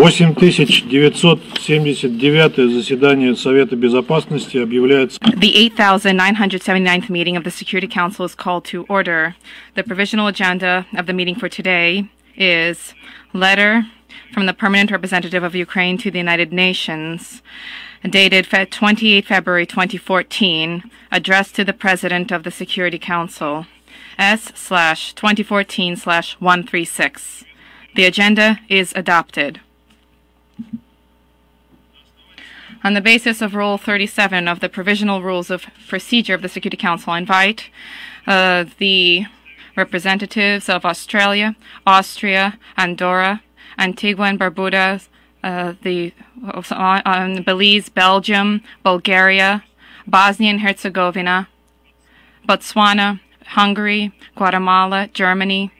8979 заседание Совета Безопасности объявляется The 8,979th meeting of the Security Council is called to order. The provisional agenda of the meeting for today is letter from the permanent representative of Ukraine to the United Nations, dated Fe- 28 February 2014, addressed to the President of the Security Council, S slash 2014 slash 136. The agenda is adopted. On the basis of Rule 37 of the Provisional Rules of Procedure of the Security Council, I invite uh, the representatives of Australia, Austria, Andorra, Antigua and Barbuda, uh, the um, Belize, Belgium, Bulgaria, Bosnia and Herzegovina, Botswana, Hungary, Guatemala, Germany,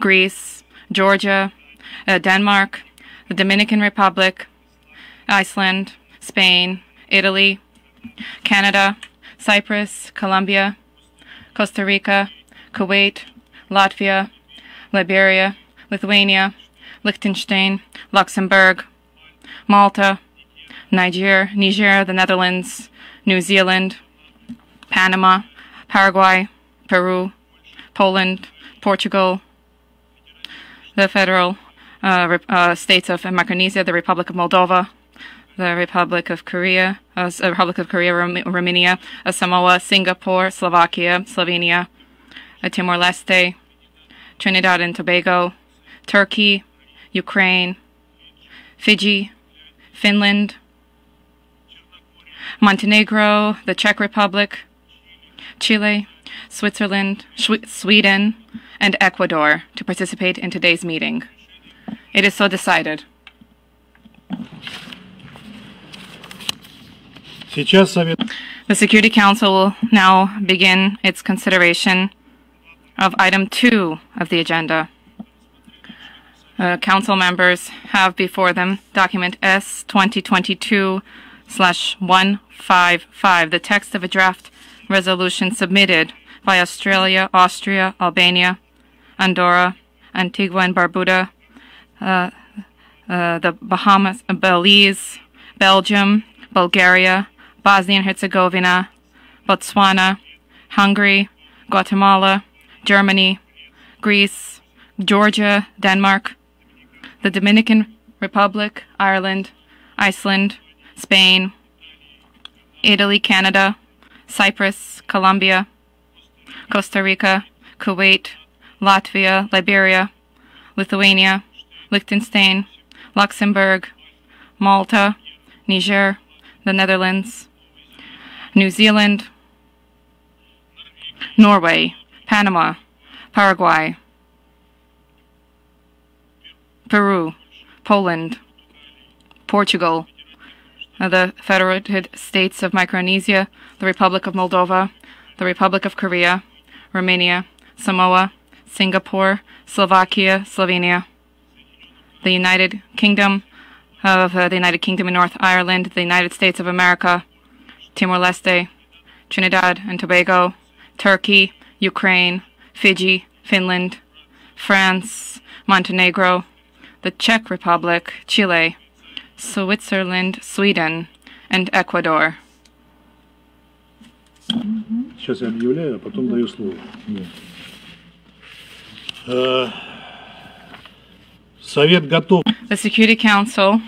Greece, Georgia, uh, Denmark, the Dominican Republic, Iceland, Spain, Italy, Canada, Cyprus, Colombia, Costa Rica, Kuwait, Latvia, Liberia, Lithuania, Liechtenstein, Luxembourg, Malta, Niger, Niger, the Netherlands, New Zealand, Panama, Paraguay, Peru, Poland, Portugal, the federal uh, uh, states of Micronesia, the Republic of Moldova, the Republic of Korea, uh, Republic of Korea, Rom- Romania, uh, Samoa, Singapore, Slovakia, Slovenia, uh, Timor-Leste, Trinidad and Tobago, Turkey, Ukraine, Fiji, Finland, Montenegro, the Czech Republic, Chile, Switzerland, Sweden, and Ecuador to participate in today's meeting. It is so decided. The Security Council will now begin its consideration of item two of the agenda. Uh, council members have before them document S 2022 155, the text of a draft resolution submitted by Australia, Austria, Albania, Andorra, Antigua and Barbuda, uh, uh, the Bahamas, Belize, Belgium, Bulgaria, Bosnia and Herzegovina, Botswana, Hungary, Guatemala, Germany, Greece, Georgia, Denmark, the Dominican Republic, Ireland, Iceland, Spain, Italy, Canada, Cyprus, Colombia, Costa Rica, Kuwait, Latvia, Liberia, Lithuania, Liechtenstein, Luxembourg, Malta, Niger, the Netherlands, New Zealand, Norway, Panama, Paraguay, Peru, Poland, Portugal, the Federated States of Micronesia, the Republic of Moldova, the Republic of Korea, Romania, Samoa, Singapore, Slovakia, Slovenia, the United Kingdom of uh, the United Kingdom and North Ireland, the United States of America, Timor-Leste, Trinidad and Tobago, Turkey, Ukraine, Fiji, Finland, France, Montenegro, the Czech Republic, Chile, Switzerland, Sweden, and Ecuador. Сейчас я объявляю, а потом даю слово. Э, Совет готов. The Security Council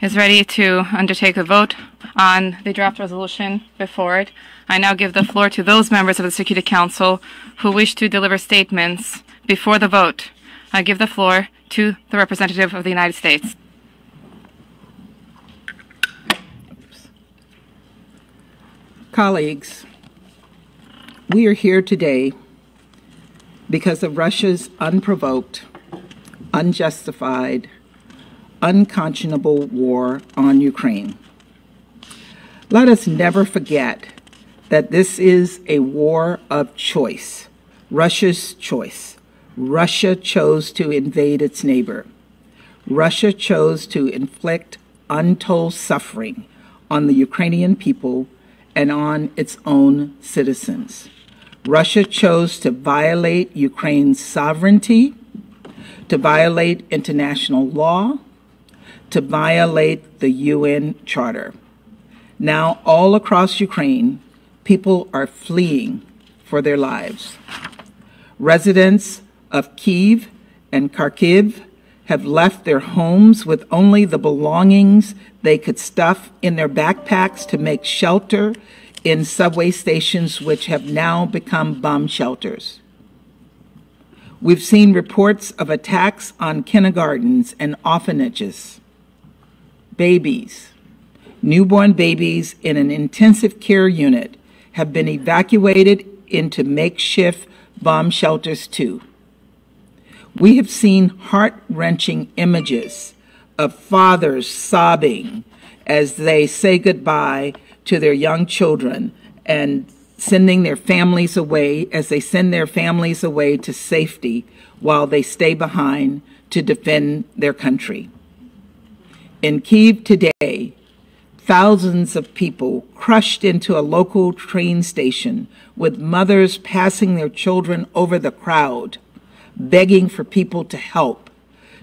is ready to undertake a vote on the draft resolution before it. I now give the floor to those members of the Security Council who wish to deliver statements before the vote. I give the floor to the representative of the United States. Colleagues, we are here today because of Russia's unprovoked, unjustified, unconscionable war on Ukraine. Let us never forget that this is a war of choice, Russia's choice. Russia chose to invade its neighbor. Russia chose to inflict untold suffering on the Ukrainian people and on its own citizens. Russia chose to violate Ukraine's sovereignty, to violate international law, to violate the UN Charter. Now, all across Ukraine, people are fleeing for their lives. Residents of Kiev and Kharkiv have left their homes with only the belongings they could stuff in their backpacks to make shelter in subway stations, which have now become bomb shelters. We've seen reports of attacks on kindergartens and orphanages, babies, newborn babies in an intensive care unit have been evacuated into makeshift bomb shelters too. We have seen heart wrenching images of fathers sobbing as they say goodbye to their young children and sending their families away as they send their families away to safety while they stay behind to defend their country. In Kiev today, thousands of people crushed into a local train station with mothers passing their children over the crowd, begging for people to help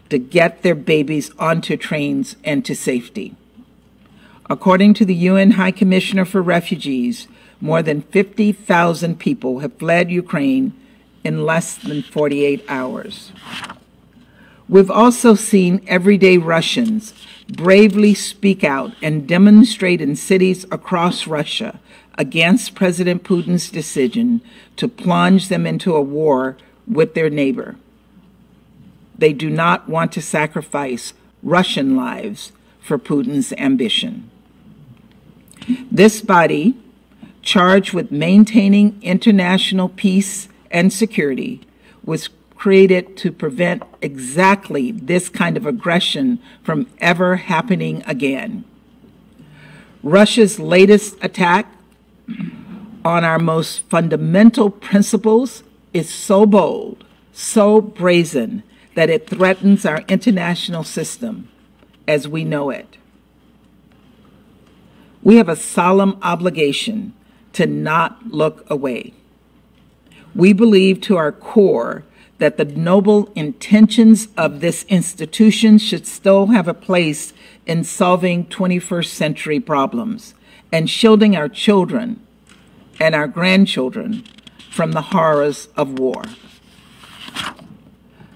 to get their babies onto trains and to safety. According to the UN High Commissioner for Refugees, more than 50,000 people have fled Ukraine in less than 48 hours. We've also seen everyday Russians bravely speak out and demonstrate in cities across Russia against President Putin's decision to plunge them into a war with their neighbor. They do not want to sacrifice Russian lives for Putin's ambition. This body, charged with maintaining international peace and security, was created to prevent exactly this kind of aggression from ever happening again. Russia's latest attack on our most fundamental principles is so bold, so brazen, that it threatens our international system as we know it. We have a solemn obligation to not look away. We believe to our core that the noble intentions of this institution should still have a place in solving 21st century problems and shielding our children and our grandchildren from the horrors of war.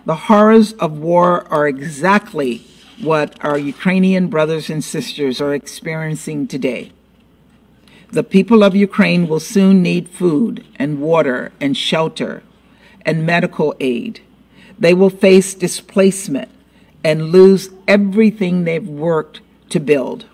The horrors of war are exactly what our Ukrainian brothers and sisters are experiencing today. The people of Ukraine will soon need food and water and shelter and medical aid. They will face displacement and lose everything they've worked to build.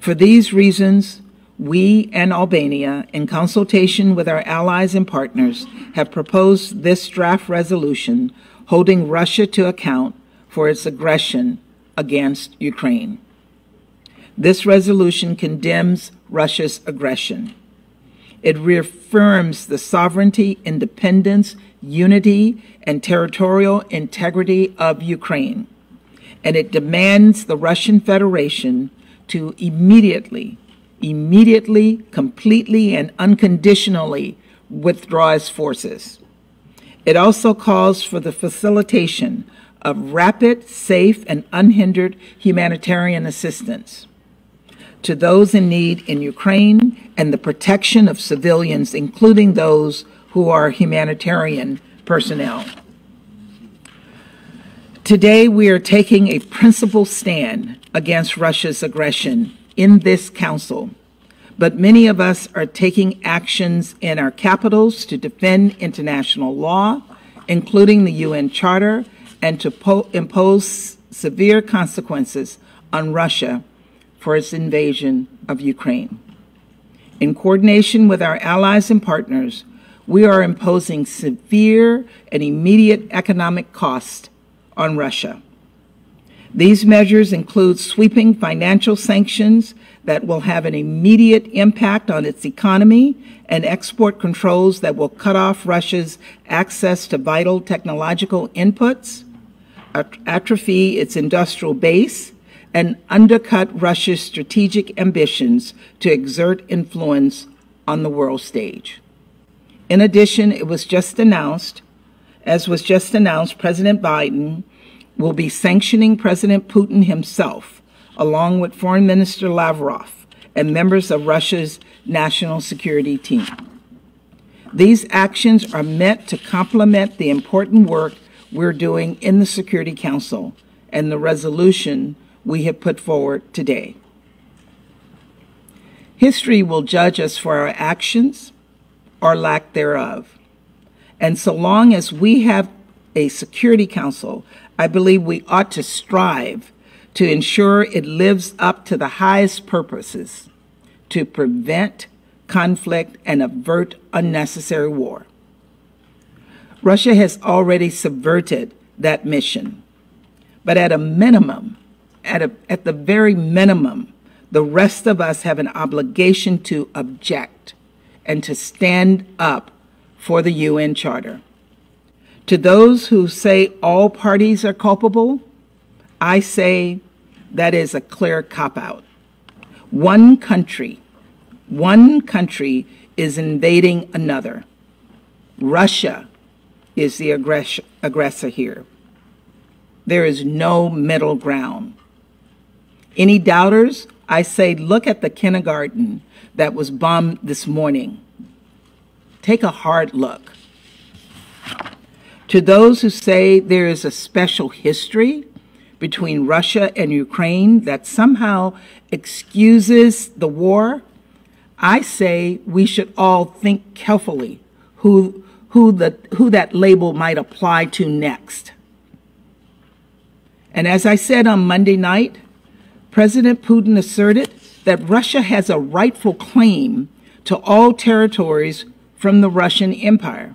For these reasons, we and Albania, in consultation with our allies and partners, have proposed this draft resolution holding Russia to account for its aggression against Ukraine. This resolution condemns Russia's aggression. It reaffirms the sovereignty, independence, unity, and territorial integrity of Ukraine. And it demands the Russian Federation to immediately, immediately, completely, and unconditionally withdraw its forces. It also calls for the facilitation of rapid, safe, and unhindered humanitarian assistance to those in need in Ukraine and the protection of civilians, including those who are humanitarian personnel. Today, we are taking a principled stand against Russia's aggression in this council, but many of us are taking actions in our capitals to defend international law, including the UN Charter, and to po- impose severe consequences on Russia for its invasion of Ukraine. In coordination with our allies and partners, we are imposing severe and immediate economic costs on Russia. These measures include sweeping financial sanctions that will have an immediate impact on its economy and export controls that will cut off Russia's access to vital technological inputs, atrophy its industrial base, and undercut Russia's strategic ambitions to exert influence on the world stage. In addition, it was just announced, as was just announced, President Biden will be sanctioning President Putin himself, along with Foreign Minister Lavrov and members of Russia's national security team. These actions are meant to complement the important work we're doing in the Security Council and the resolution we have put forward today. History will judge us for our actions or lack thereof. And so long as we have a Security Council, I believe we ought to strive to ensure it lives up to the highest purposes to prevent conflict and avert unnecessary war. Russia has already subverted that mission. But at a minimum, at, a, at the very minimum, the rest of us have an obligation to object and to stand up for the UN Charter. To those who say all parties are culpable, I say that is a clear cop out. One country, one country is invading another. Russia is the aggress- aggressor here. There is no middle ground. Any doubters? I say, look at the kindergarten that was bombed this morning. Take a hard look. To those who say there is a special history between Russia and Ukraine that somehow excuses the war, I say we should all think carefully who, who, the, who that label might apply to next. And as I said on Monday night, President Putin asserted that Russia has a rightful claim to all territories from the Russian Empire.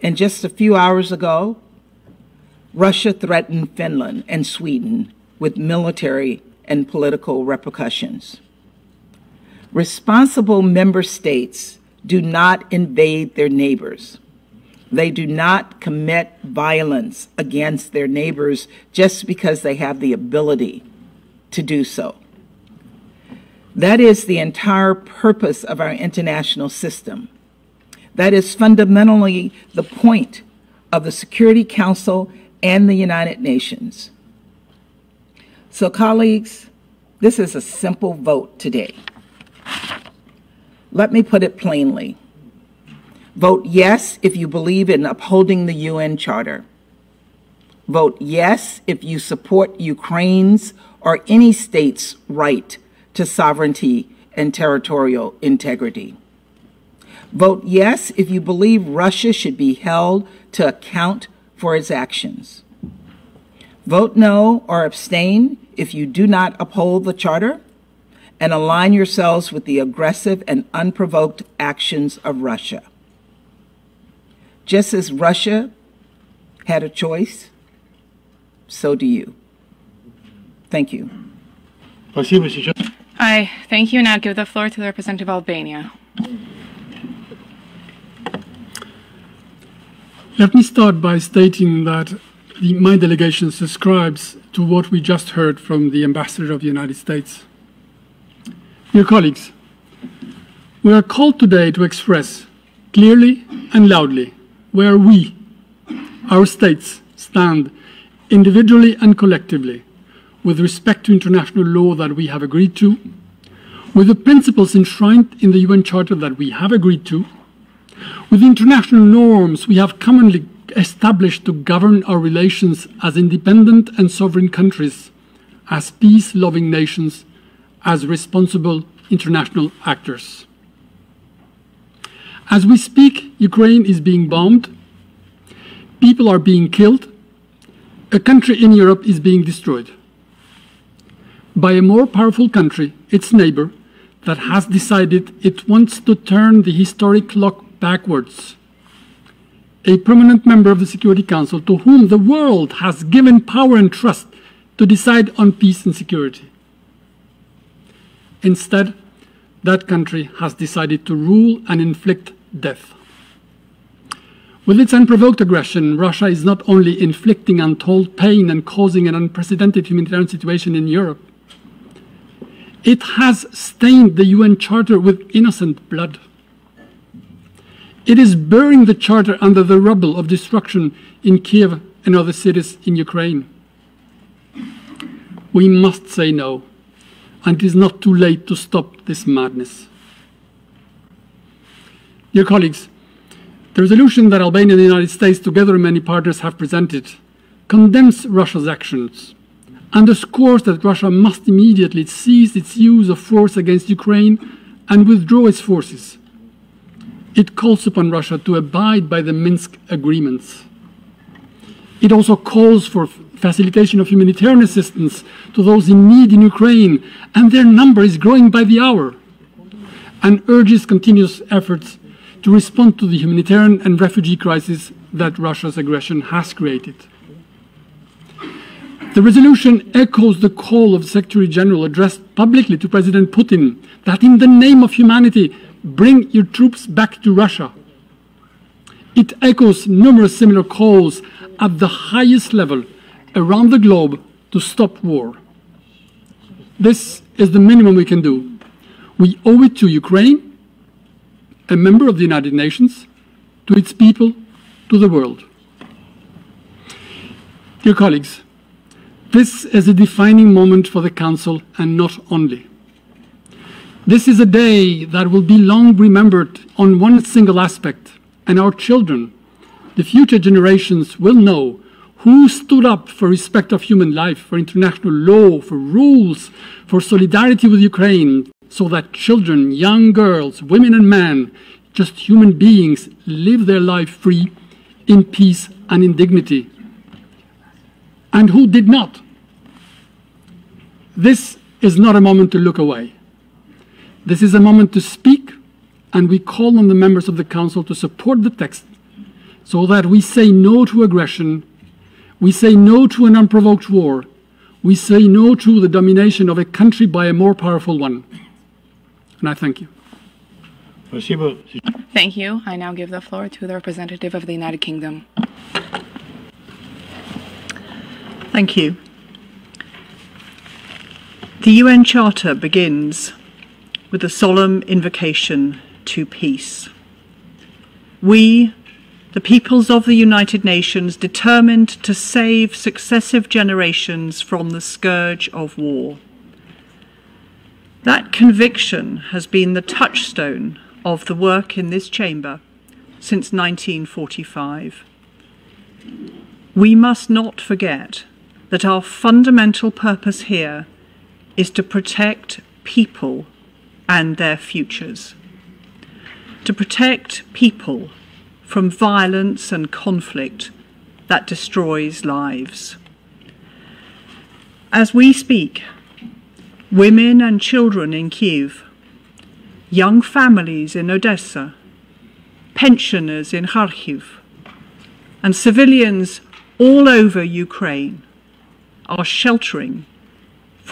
And just a few hours ago, Russia threatened Finland and Sweden with military and political repercussions. Responsible member states do not invade their neighbors. They do not commit violence against their neighbors just because they have the ability to do so. That is the entire purpose of our international system. That is fundamentally the point of the Security Council and the United Nations. So, colleagues, this is a simple vote today. Let me put it plainly. Vote yes if you believe in upholding the UN Charter. Vote yes if you support Ukraine's or any state's right to sovereignty and territorial integrity. Vote yes if you believe Russia should be held to account for its actions. Vote no or abstain if you do not uphold the Charter and align yourselves with the aggressive and unprovoked actions of Russia. Just as Russia had a choice, so do you. Thank you. Спасибо. Сейчас I thank you and now give the floor to the representative of Albania. Let me start by stating that the, my delegation subscribes to what we just heard from the Ambassador of the United States. Dear colleagues, we are called today to express clearly and loudly where we, our states, stand individually and collectively with respect to international law that we have agreed to, with the principles enshrined in the UN Charter that we have agreed to, with international norms we have commonly established to govern our relations as independent and sovereign countries, as peace loving nations, as responsible international actors. As we speak, Ukraine is being bombed, people are being killed, a country in Europe is being destroyed by a more powerful country, its neighbor, that has decided it wants to turn the historic clock backwards. A prominent member of the Security Council to whom the world has given power and trust to decide on peace and security. Instead, that country has decided to rule and inflict death. With its unprovoked aggression, Russia is not only inflicting untold pain and causing an unprecedented humanitarian situation in Europe, it has stained the UN Charter with innocent blood. It is burying the Charter under the rubble of destruction in Kiev and other cities in Ukraine. We must say no, and it is not too late to stop this madness. Dear colleagues, the resolution that Albania and the United States, together with many partners, have presented condemns Russia's actions, underscores that Russia must immediately cease its use of force against Ukraine and withdraw its forces. It calls upon Russia to abide by the Minsk agreements. It also calls for facilitation of humanitarian assistance to those in need in Ukraine, and their number is growing by the hour, and urges continuous efforts to respond to the humanitarian and refugee crisis that Russia's aggression has created. The resolution echoes the call of the Secretary General addressed publicly to President Putin that in the name of humanity, bring your troops back to Russia. It echoes numerous similar calls at the highest level around the globe to stop war. This is the minimum we can do. We owe it to Ukraine, a member of the United Nations, to its people, to the world. Dear colleagues, this is a defining moment for the Council and not only. This is a day that will be long remembered on one single aspect, and our children, the future generations, will know who stood up for respect of human life, for international law, for rules, for solidarity with Ukraine, so that children, young girls, women, and men, just human beings, live their life free, in peace, and in dignity. And who did not? This is not a moment to look away. This is a moment to speak, and we call on the members of the Council to support the text so that we say no to aggression, we say no to an unprovoked war, we say no to the domination of a country by a more powerful one. And I thank you. Thank you. I now give the floor to the representative of the United Kingdom. Thank you. The UN Charter begins with a solemn invocation to peace. We, the peoples of the United Nations, determined to save successive generations from the scourge of war. That conviction has been the touchstone of the work in this chamber since 1945. We must not forget that our fundamental purpose here is to protect people and their futures. To protect people from violence and conflict that destroys lives. As we speak, women and children in Kiev, young families in Odessa, pensioners in Kharkiv, and civilians all over Ukraine are sheltering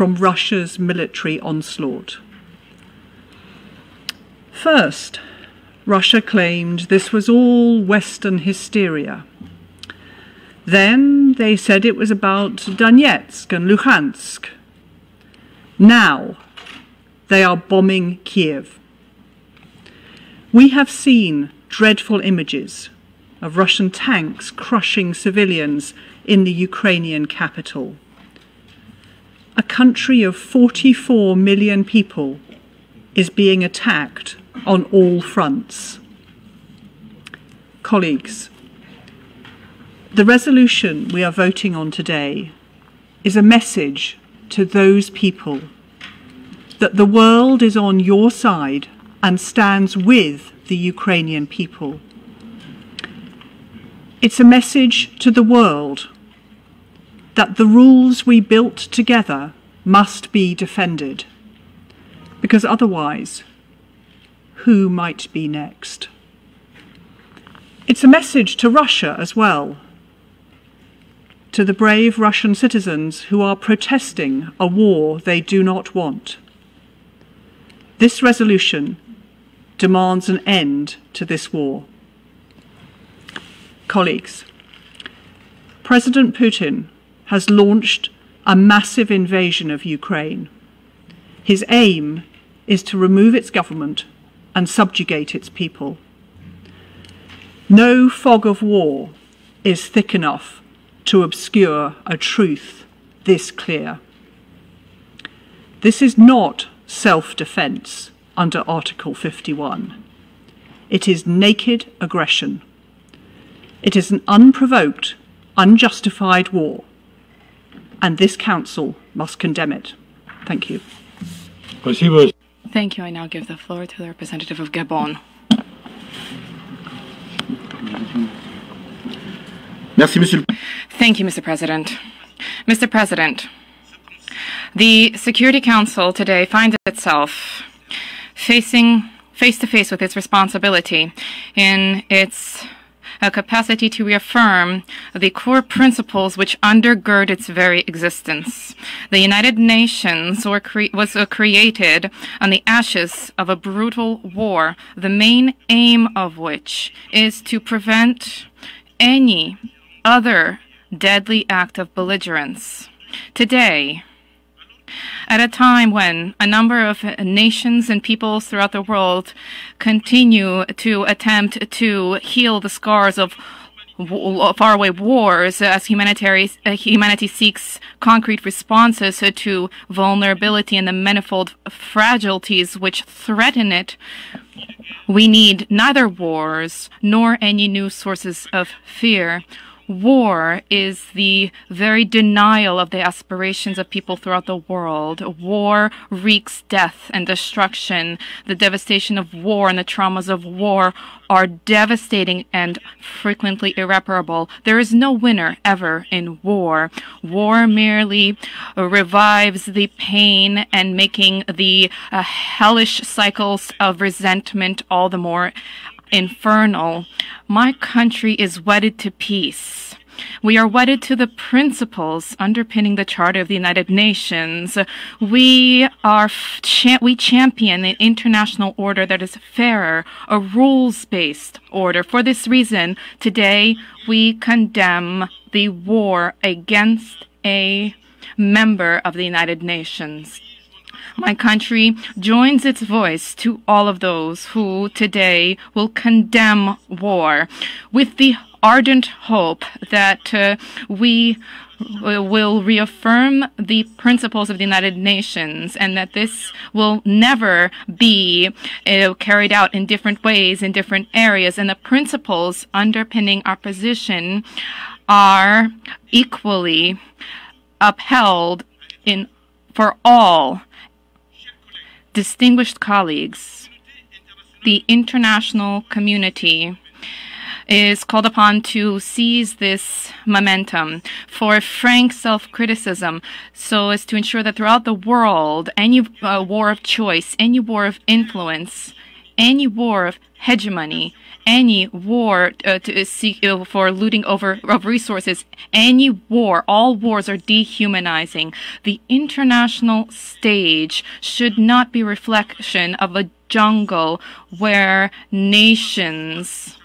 from Russia's military onslaught. First, Russia claimed this was all Western hysteria. Then they said it was about Donetsk and Luhansk. Now they are bombing Kiev. We have seen dreadful images of Russian tanks crushing civilians in the Ukrainian capital. A country of 44 million people is being attacked on all fronts. Colleagues, the resolution we are voting on today is a message to those people that the world is on your side and stands with the Ukrainian people. It's a message to the world that the rules we built together must be defended, because otherwise who might be next. It's a message to Russia as well, to the brave Russian citizens who are protesting a war they do not want. This resolution demands an end to this war. Colleagues, President Putin has launched a massive invasion of Ukraine. His aim is to remove its government and subjugate its people. No fog of war is thick enough to obscure a truth this clear. This is not self defence under Article 51. It is naked aggression. It is an unprovoked, unjustified war, and this council must condemn it. Thank you. Thank you. I now give the floor to the representative of Gabon. Thank you, Mr. President. Mr. President, the Security Council today finds itself facing face to face with its responsibility in its uh, capacity to reaffirm the core principles which undergird its very existence. The United Nations cre- was uh, created on the ashes of a brutal war, the main aim of which is to prevent any other deadly act of belligerence. Today, at a time when a number of nations and peoples throughout the world continue to attempt to heal the scars of faraway wars as uh, humanity seeks concrete responses to vulnerability and the manifold fragilities which threaten it, we need neither wars nor any new sources of fear. War is the very denial of the aspirations of people throughout the world. War wreaks death and destruction. The devastation of war and the traumas of war are devastating and frequently irreparable. There is no winner ever in war. War merely revives the pain and making the uh, hellish cycles of resentment all the more infernal. My country is wedded to peace. We are wedded to the principles underpinning the Charter of the United Nations. We are cha- we champion an international order that is fairer, a rules-based order. For this reason, today we condemn the war against a member of the United Nations. My country joins its voice to all of those who today will condemn war with the ardent hope that uh, we will reaffirm the principles of the United Nations and that this will never be uh, carried out in different ways in different areas. And the principles underpinning our position are equally upheld in for all distinguished colleagues, the international community is called upon to seize this momentum for frank self-criticism so as to ensure that throughout the world, any uh, war of choice, any war of influence, any war of hegemony, any war uh, to seek uh, for looting over of resources, any war, all wars are dehumanizing. The international stage should not be reflection of a jungle where nations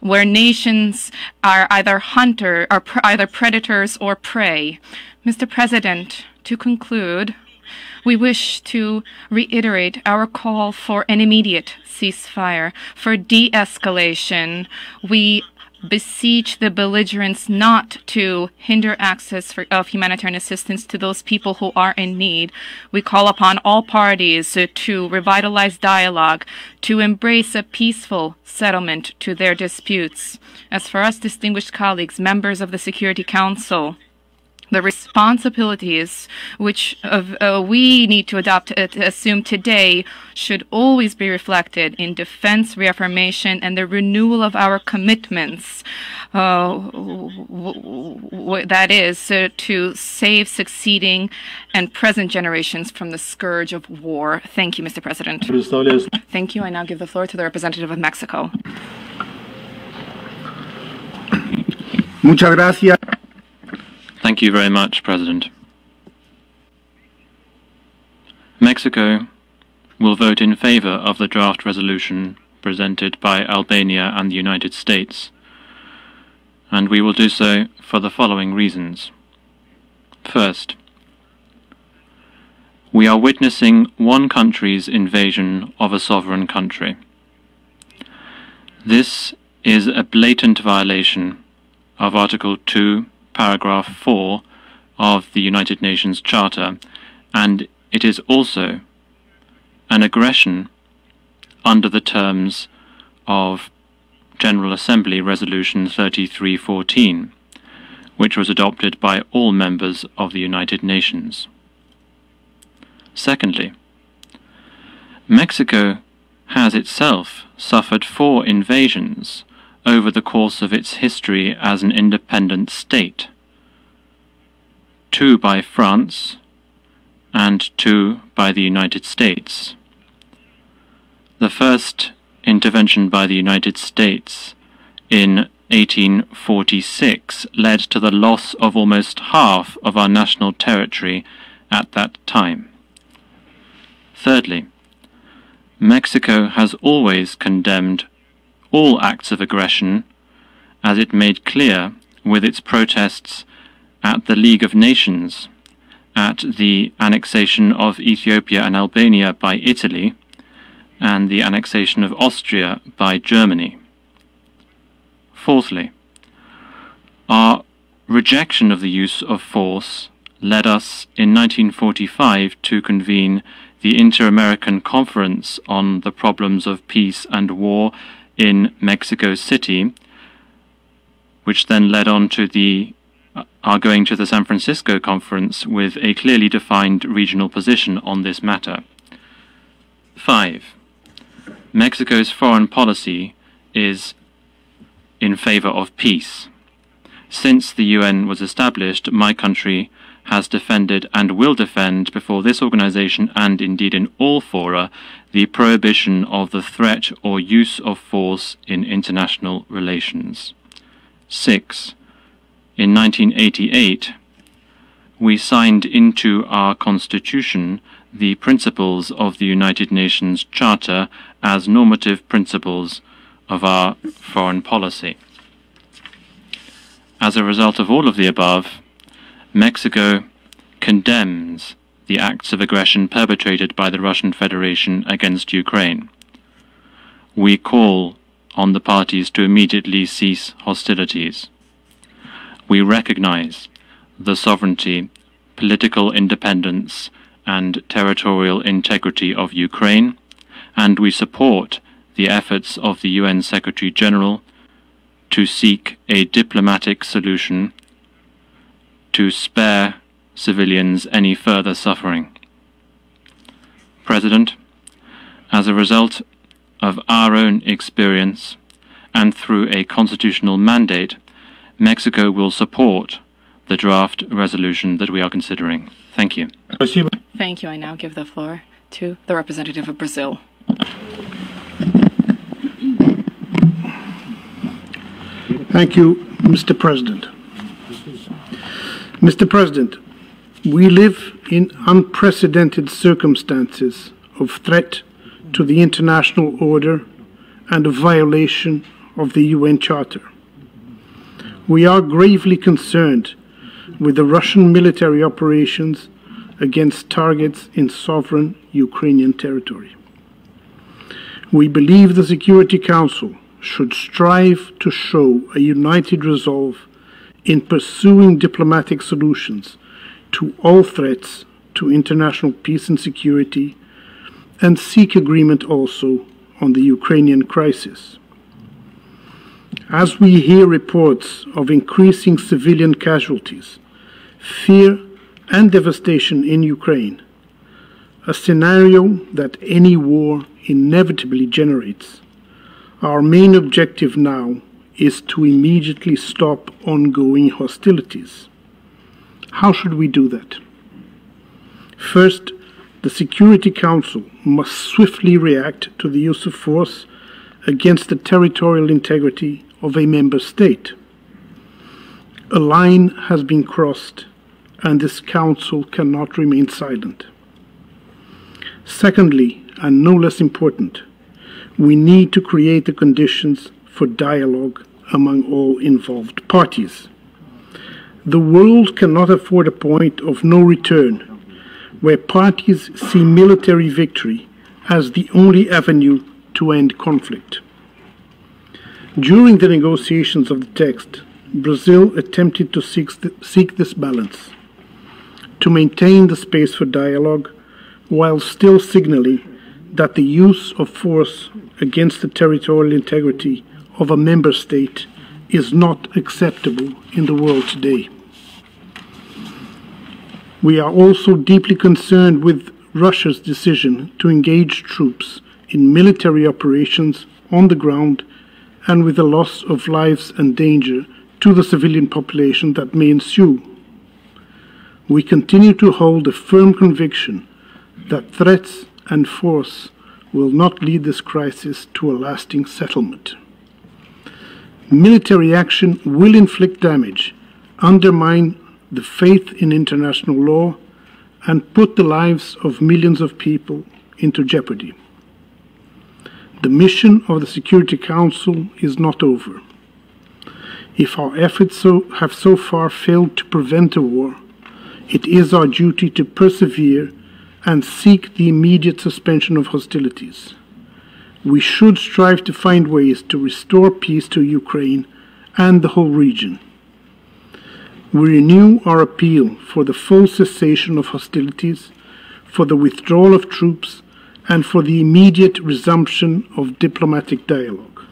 where nations are either hunter pr- either predators or prey. Mr. President, to conclude, we wish to reiterate our call for an immediate ceasefire, for de escalation. We beseech the belligerents not to hinder access for, of humanitarian assistance to those people who are in need. We call upon all parties uh, to revitalize dialogue, to embrace a peaceful settlement to their disputes. As for us, distinguished colleagues, members of the Security Council, the responsibilities which of, uh, we need to adopt uh, to assume today should always be reflected in defense reaffirmation and the renewal of our commitments. Uh, that is uh, to save succeeding and present generations from the scourge of war. Thank you, Mr. President. Thank you. I now give the floor to the representative of Mexico. Muchas gracias. Thank you very much, President. Mexico will vote in favor of the draft resolution presented by Albania and the United States, and we will do so for the following reasons. First, we are witnessing one country's invasion of a sovereign country. This is a blatant violation of Article 2, paragraph 4 of the United Nations Charter, and it is also an aggression under the terms of General Assembly Resolution 3314, which was adopted by all members of the United Nations. Secondly, Mexico has itself suffered four invasions over the course of its history as an independent state. Two by France and two by the United States. The first intervention by the United States in 1846 led to the loss of almost half of our national territory at that time. Thirdly, Mexico has always condemned all acts of aggression, as it made clear with its protests at the League of Nations, at the annexation of Ethiopia and Albania by Italy, and the annexation of Austria by Germany. Fourthly, our rejection of the use of force led us in 1945 to convene the Inter-American Conference on the Problems of Peace and War in Mexico City, which then led on to the uh, our going to the San Francisco conference with a clearly defined regional position on this matter. 5. Mexico's foreign policy is in favor of peace. Since the UN was established, my country has defended and will defend before this organization and indeed in all fora the prohibition of the threat or use of force in international relations. 6. In 1988, we signed into our Constitution the principles of the United Nations Charter as normative principles of our foreign policy. As a result of all of the above, Mexico condemns the acts of aggression perpetrated by the Russian Federation against Ukraine. We call on the parties to immediately cease hostilities. We recognize the sovereignty, political independence, and territorial integrity of Ukraine, and we support the efforts of the UN Secretary General to seek a diplomatic solution to spare civilians any further suffering. President, as a result of our own experience and through a constitutional mandate, Mexico will support the draft resolution that we are considering. Thank you. Thank you. I now give the floor to the representative of Brazil. Thank you, Mr. President. Mr. President, we live in unprecedented circumstances of threat to the international order and a violation of the UN Charter. We are gravely concerned with the Russian military operations against targets in sovereign Ukrainian territory. We believe the Security Council should strive to show a united resolve in pursuing diplomatic solutions to all threats to international peace and security and seek agreement also on the Ukrainian crisis. As we hear reports of increasing civilian casualties, fear, and devastation in Ukraine, a scenario that any war inevitably generates, our main objective now is to immediately stop ongoing hostilities. How should we do that? First, the Security Council must swiftly react to the use of force against the territorial integrity of a member state. A line has been crossed, and this Council cannot remain silent. Secondly, and no less important, we need to create the conditions for dialogue among all involved parties. The world cannot afford a point of no return where parties see military victory as the only avenue to end conflict. During the negotiations of the text, Brazil attempted to seek, seek this balance, to maintain the space for dialogue while still signaling that the use of force against the territorial integrity of a member state is not acceptable in the world today. We are also deeply concerned with Russia's decision to engage troops in military operations on the ground and with the loss of lives and danger to the civilian population that may ensue. We continue to hold a firm conviction that threats and force will not lead this crisis to a lasting settlement. Military action will inflict damage, undermine the faith in international law, and put the lives of millions of people into jeopardy. The mission of the Security Council is not over. If our efforts so, have so far failed to prevent a war, it is our duty to persevere and seek the immediate suspension of hostilities. We should strive to find ways to restore peace to Ukraine and the whole region. We renew our appeal for the full cessation of hostilities, for the withdrawal of troops, and for the immediate resumption of diplomatic dialogue.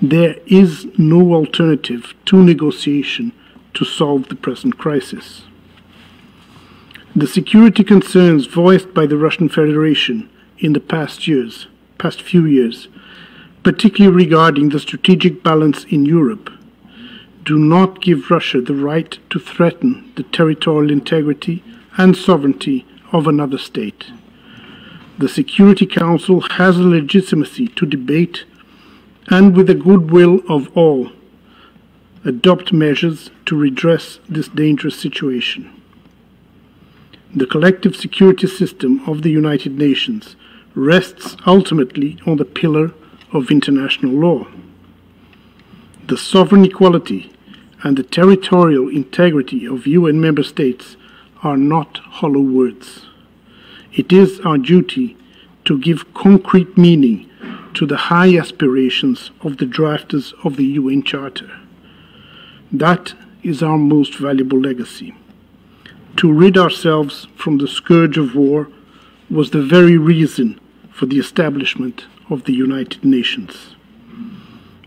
There is no alternative to negotiation to solve the present crisis. The security concerns voiced by the Russian Federation in the past years, past few years, particularly regarding the strategic balance in Europe, do not give Russia the right to threaten the territorial integrity and sovereignty of another state. The Security Council has a legitimacy to debate and, with the goodwill of all, adopt measures to redress this dangerous situation. The collective security system of the United Nations rests ultimately on the pillar of international law. The sovereign equality and the territorial integrity of UN member states are not hollow words. It is our duty to give concrete meaning to the high aspirations of the drafters of the UN Charter. That is our most valuable legacy to rid ourselves from the scourge of war was the very reason for the establishment of the United Nations.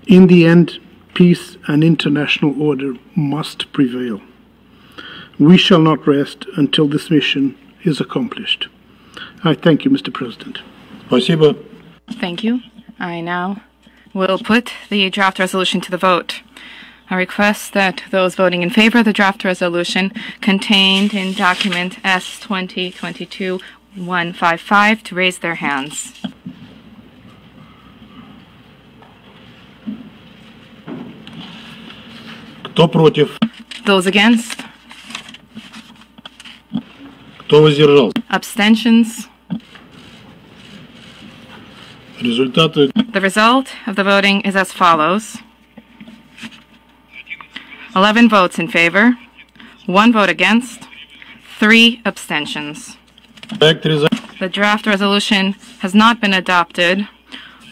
In the end, peace and international order must prevail. We shall not rest until this mission is accomplished. I thank you, Mr. President. Спасибо. Thank you. I now will put the draft resolution to the vote. I request that those voting in favor of the draft resolution contained in document S 2022-155 to raise their hands. Кто против? Those against? Кто воздержался? Abstentions? Результаты The result of the voting is as follows 11 votes in favor, 1 vote against, 3 abstentions. The draft resolution has not been adopted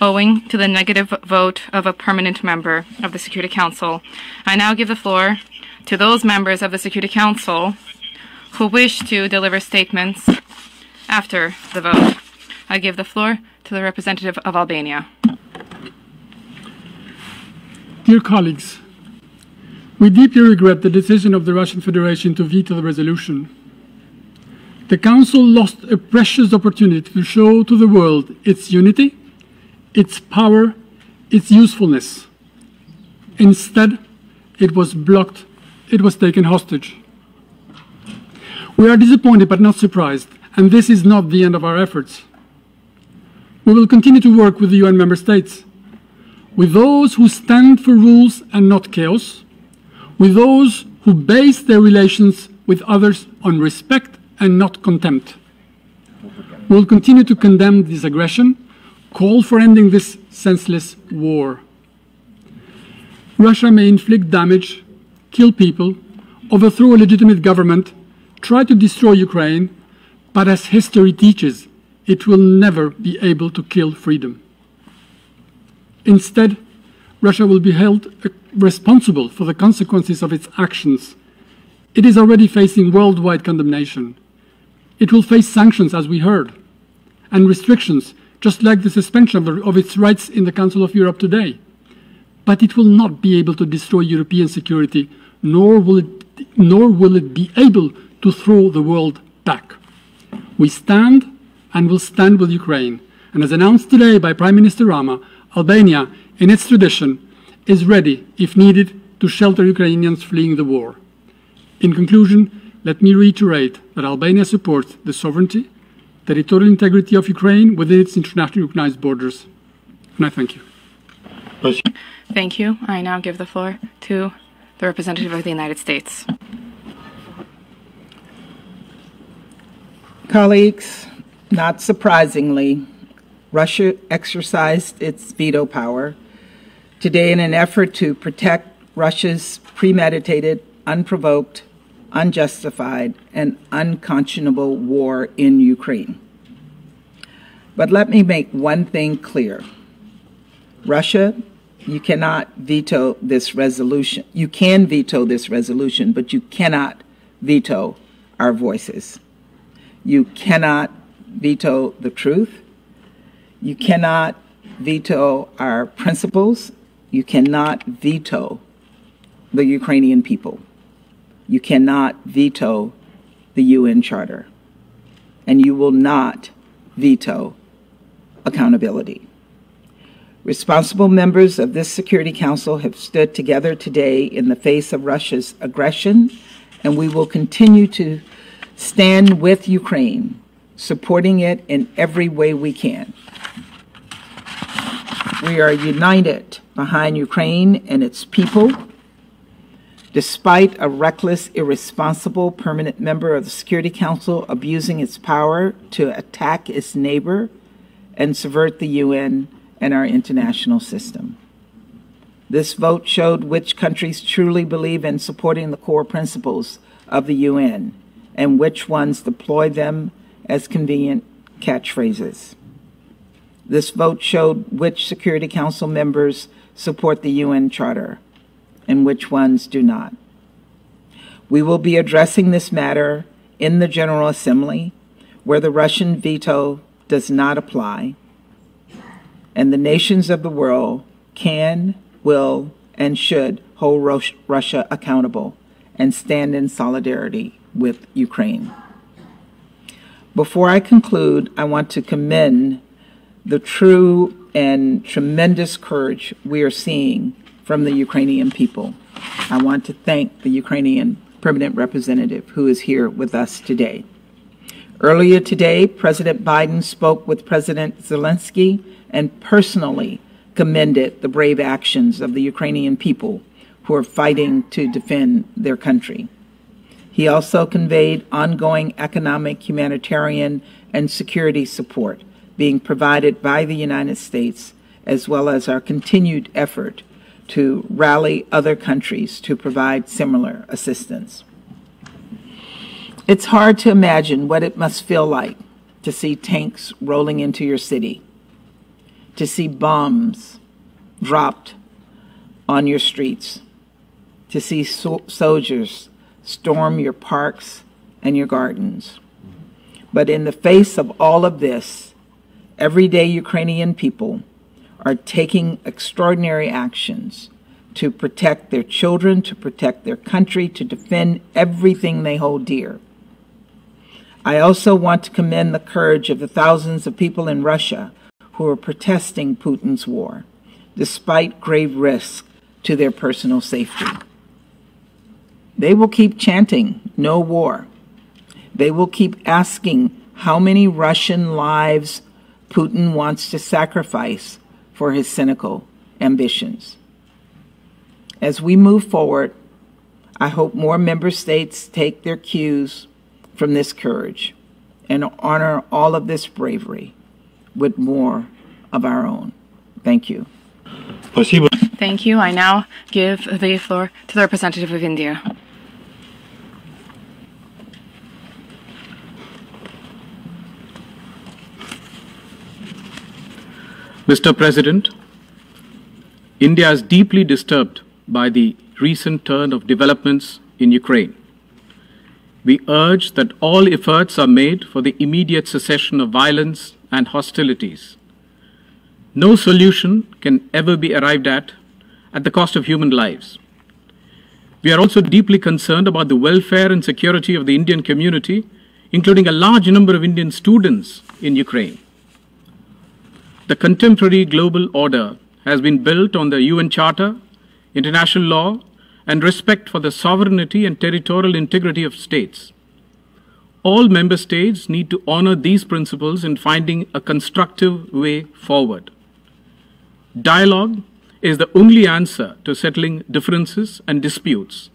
owing to the negative vote of a permanent member of the Security Council. I now give the floor to those members of the Security Council who wish to deliver statements after the vote. I give the floor to the representative of Albania. Dear colleagues, we deeply regret the decision of the Russian Federation to veto the resolution. The Council lost a precious opportunity to show to the world its unity, its power, its usefulness. Instead, it was blocked, it was taken hostage. We are disappointed but not surprised, and this is not the end of our efforts. We will continue to work with the UN member states, with those who stand for rules and not chaos, with those who base their relations with others on respect and not contempt. We will continue to condemn this aggression, call for ending this senseless war. Russia may inflict damage, kill people, overthrow a legitimate government, try to destroy Ukraine, but as history teaches, it will never be able to kill freedom. Instead, Russia will be held uh, responsible for the consequences of its actions. It is already facing worldwide condemnation. It will face sanctions, as we heard, and restrictions, just like the suspension of, its rights in the Council of Europe today. But it will not be able to destroy European security, nor will it, nor will it be able to throw the world back. We stand and will stand with Ukraine. And as announced today by Prime Minister Rama, Albania, in its tradition, is ready, if needed, to shelter Ukrainians fleeing the war. In conclusion, let me reiterate that Albania supports the sovereignty, territorial integrity of Ukraine within its internationally recognized borders. And I thank you. Thank you. I now give the floor to the representative of the United States. Colleagues, not surprisingly, Russia exercised its veto power today in an effort to protect Russia's premeditated, unprovoked unjustified, and unconscionable war in Ukraine. But let me make one thing clear Russia, you cannot veto this resolution. You can veto this resolution, but you cannot veto our voices. You cannot veto the truth. You cannot veto our principles. You cannot veto the Ukrainian people. You cannot veto the UN Charter. And you will not veto accountability. Responsible members of this Security Council have stood together today in the face of Russia's aggression, and we will continue to stand with Ukraine, supporting it in every way we can. We are united behind Ukraine and its people. Despite a reckless, irresponsible permanent member of the Security Council abusing its power to attack its neighbor and subvert the UN and our international system. This vote showed which countries truly believe in supporting the core principles of the UN and which ones deploy them as convenient catchphrases. This vote showed which Security Council members support the UN Charter and which ones do not. We will be addressing this matter in the General Assembly, where the Russian veto does not apply, and the nations of the world can, will, and should hold Russia accountable and stand in solidarity with Ukraine. Before I conclude, I want to commend the true and tremendous courage we are seeing from the Ukrainian people. I want to thank the Ukrainian permanent representative who is here with us today. Earlier today, President Biden spoke with President Zelensky and personally commended the brave actions of the Ukrainian people who are fighting to defend their country. He also conveyed ongoing economic, humanitarian, and security support being provided by the United States, as well as our continued effort to rally other countries to provide similar assistance. It's hard to imagine what it must feel like to see tanks rolling into your city, to see bombs dropped on your streets, to see so- soldiers storm your parks and your gardens. But in the face of all of this, everyday Ukrainian people are taking extraordinary actions to protect their children, to protect their country, to defend everything they hold dear. I also want to commend the courage of the thousands of people in Russia who are protesting Putin's war, despite grave risk to their personal safety. They will keep chanting, no war. They will keep asking how many Russian lives Putin wants to sacrifice for his cynical ambitions. As we move forward, I hope more member states take their cues from this courage and honor all of this bravery with more of our own. Thank you. Thank you. I now give the floor to the representative of India. Mr. President, India is deeply disturbed by the recent turn of developments in Ukraine. We urge that all efforts are made for the immediate cessation of violence and hostilities. No solution can ever be arrived at at the cost of human lives. We are also deeply concerned about the welfare and security of the Indian community, including a large number of Indian students in Ukraine. The contemporary global order has been built on the UN Charter, international law, and respect for the sovereignty and territorial integrity of states. All member states need to honor these principles in finding a constructive way forward. Dialogue is the only answer to settling differences and disputes,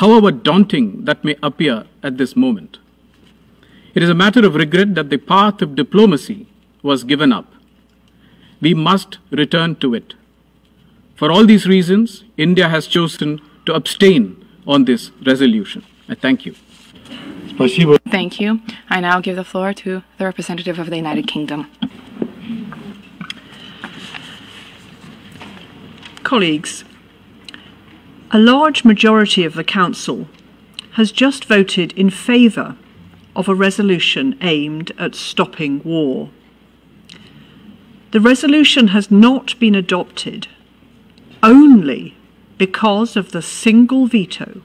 however daunting that may appear at this moment. It is a matter of regret that the path of diplomacy was given up. We must return to it. For all these reasons, India has chosen to abstain on this resolution. I thank you. Thank you. I now give the floor to the representative of the United Kingdom. Colleagues, a large majority of the Council has just voted in favour of a resolution aimed at stopping war. The resolution has not been adopted only because of the single veto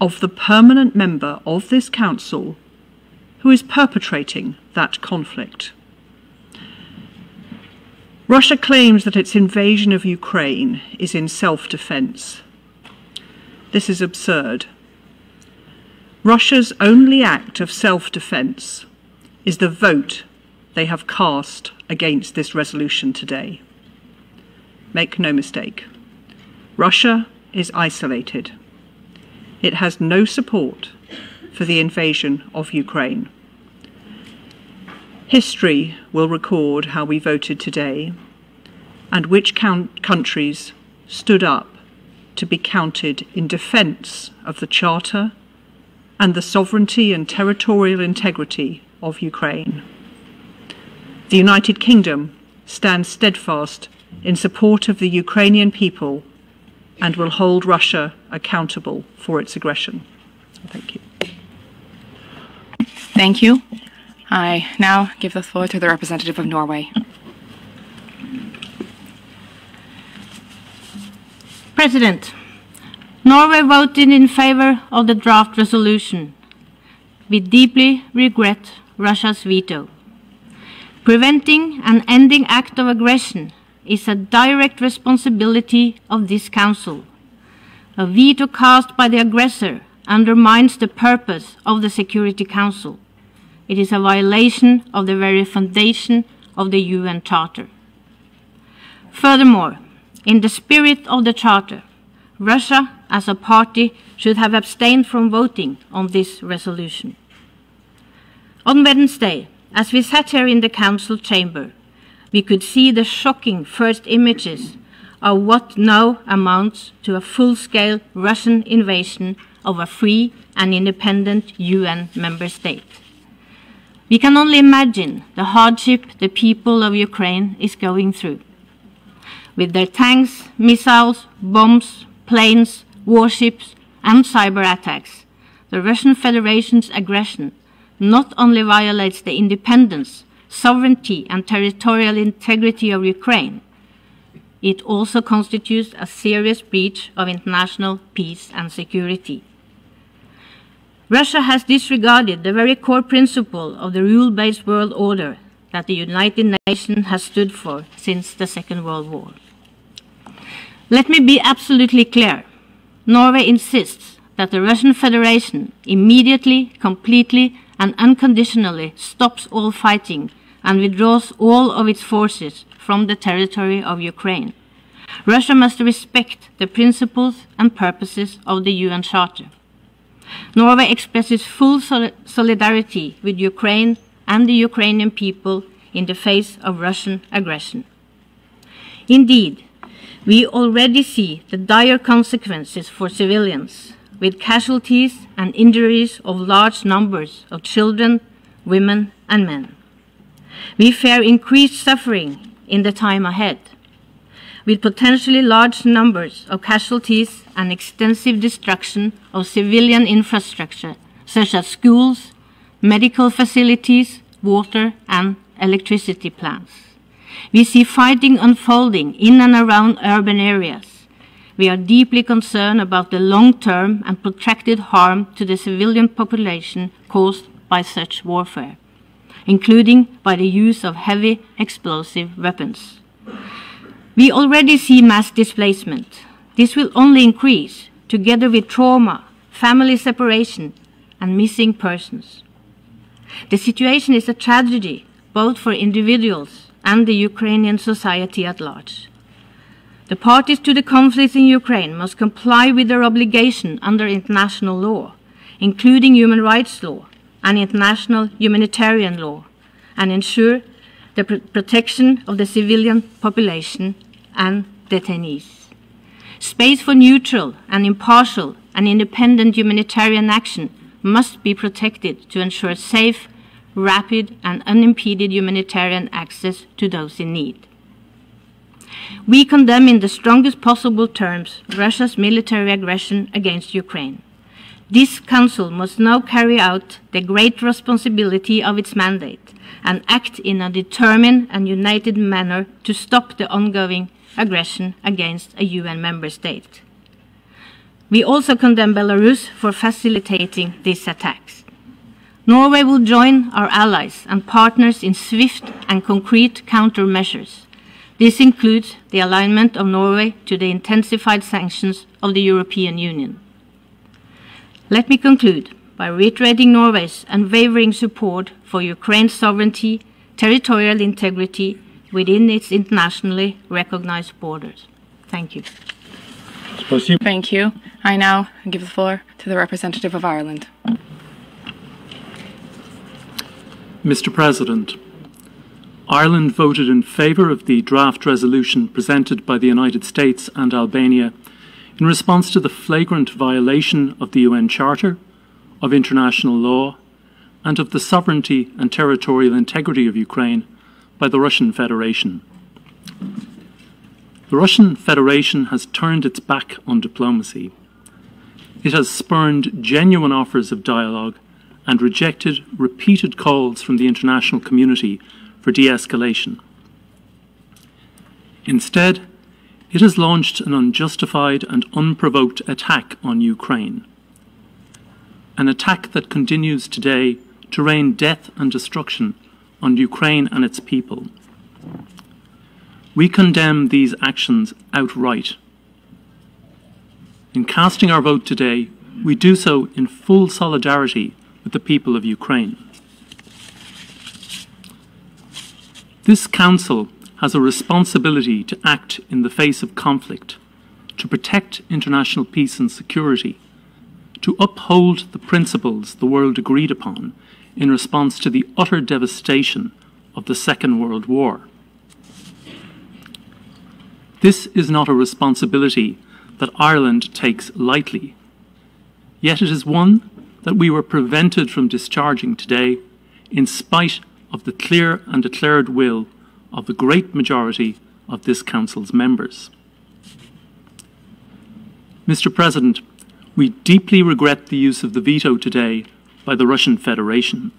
of the permanent member of this Council who is perpetrating that conflict. Russia claims that its invasion of Ukraine is in self defense. This is absurd. Russia's only act of self defense is the vote they have cast against this resolution today. Make no mistake, Russia is isolated. It has no support for the invasion of Ukraine. History will record how we voted today and which count- countries stood up to be counted in defence of the Charter and the sovereignty and territorial integrity of Ukraine. The United Kingdom stands steadfast in support of the Ukrainian people and will hold Russia accountable for its aggression. Thank you. Thank you. I now give the floor to the representative of Norway. President, Norway voted in favor of the draft resolution. We deeply regret Russia's veto. Preventing and ending act of aggression is a direct responsibility of this Council. A veto cast by the aggressor undermines the purpose of the Security Council. It is a violation of the very foundation of the UN Charter. Furthermore, in the spirit of the Charter, Russia, as a party, should have abstained from voting on this resolution. On Wednesday, as we sat here in the Council chamber, we could see the shocking first images of what now amounts to a full scale Russian invasion of a free and independent UN member state. We can only imagine the hardship the people of Ukraine is going through. With their tanks, missiles, bombs, planes, warships, and cyber attacks, the Russian Federation's aggression not only violates the independence, sovereignty, and territorial integrity of Ukraine, it also constitutes a serious breach of international peace and security. Russia has disregarded the very core principle of the rule based world order that the United Nations has stood for since the Second World War. Let me be absolutely clear. Norway insists that the Russian Federation immediately, completely, and unconditionally stops all fighting and withdraws all of its forces from the territory of Ukraine. Russia must respect the principles and purposes of the UN Charter. Norway expresses full sol solidarity with Ukraine and the Ukrainian people in the face of Russian aggression. Indeed, we already see the dire consequences for civilians, with casualties and injuries of large numbers of children, women, and men. We fear increased suffering in the time ahead. with potentially large numbers of casualties and extensive destruction of civilian infrastructure, such as schools, medical facilities, water, and electricity plants. We see fighting unfolding in and around urban areas. We are deeply concerned about the long-term and protracted harm to the civilian population caused by such warfare, including by the use of heavy explosive weapons. We already see mass displacement. This will only increase, together with trauma, family separation, and missing persons. The situation is a tragedy, both for individuals and the Ukrainian society at large. The parties to the conflict in Ukraine must comply with their obligation under international law, including human rights law and international humanitarian law, and ensure the pr protection of the civilian population and detainees. Space for neutral and impartial and independent humanitarian action must be protected to ensure safe, rapid, and unimpeded humanitarian access to those in need. We condemn in the strongest possible terms Russia's military aggression against Ukraine. This Council must now carry out the great responsibility of its mandate and act in a determined and united manner to stop the ongoing aggression against a UN member state. We also condemn Belarus for facilitating these attacks. Norway will join our allies and partners in swift and concrete countermeasures. This includes the alignment of Norway to the intensified sanctions of the European Union. Let me conclude by reiterating Norway's unwavering support for Ukraine's sovereignty, territorial integrity within its internationally recognized borders. Thank you. Thank you. I now give the floor to the representative of Ireland. Mr. President, Ireland voted in favour of the draft resolution presented by the United States and Albania in response to the flagrant violation of the UN Charter, of international law, and of the sovereignty and territorial integrity of Ukraine by the Russian Federation. The Russian Federation has turned its back on diplomacy. It has spurned genuine offers of dialogue and rejected repeated calls from the international community for de escalation. Instead, it has launched an unjustified and unprovoked attack on Ukraine. An attack that continues today to rain death and destruction on Ukraine and its people. We condemn these actions outright. In casting our vote today, we do so in full solidarity with the people of Ukraine. This Council has a responsibility to act in the face of conflict, to protect international peace and security, to uphold the principles the world agreed upon in response to the utter devastation of the Second World War. This is not a responsibility that Ireland takes lightly. Yet it is one that we were prevented from discharging today in spite of the clear and declared will of the great majority of this Council's members. Mr. President, we deeply regret the use of the veto today by the Russian Federation.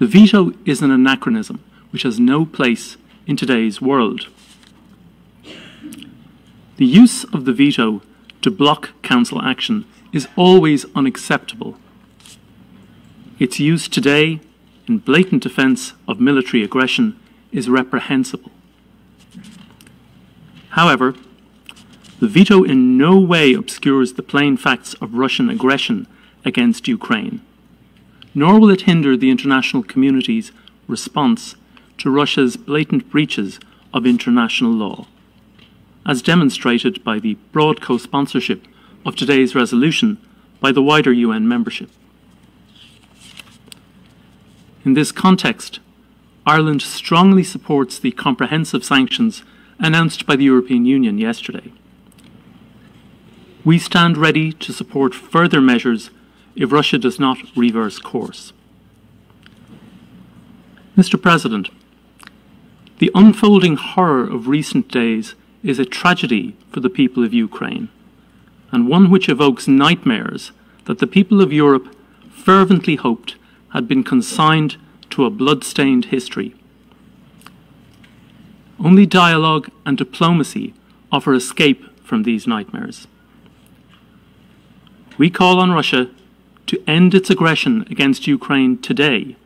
The veto is an anachronism which has no place in today's world. The use of the veto to block Council action is always unacceptable. Its use today in blatant defence of military aggression is reprehensible. However, the veto in no way obscures the plain facts of Russian aggression against Ukraine, nor will it hinder the international community's response to Russia's blatant breaches of international law as demonstrated by the broad co sponsorship of today's resolution by the wider UN membership. In this context, Ireland strongly supports the comprehensive sanctions announced by the European Union yesterday. We stand ready to support further measures if Russia does not reverse course. Mr. President, The unfolding horror of recent days is a tragedy for the people of Ukraine, and one which evokes nightmares that the people of Europe fervently hoped had been consigned to a blood-stained history. Only dialogue and diplomacy offer escape from these nightmares. We call on Russia to end its aggression against Ukraine today,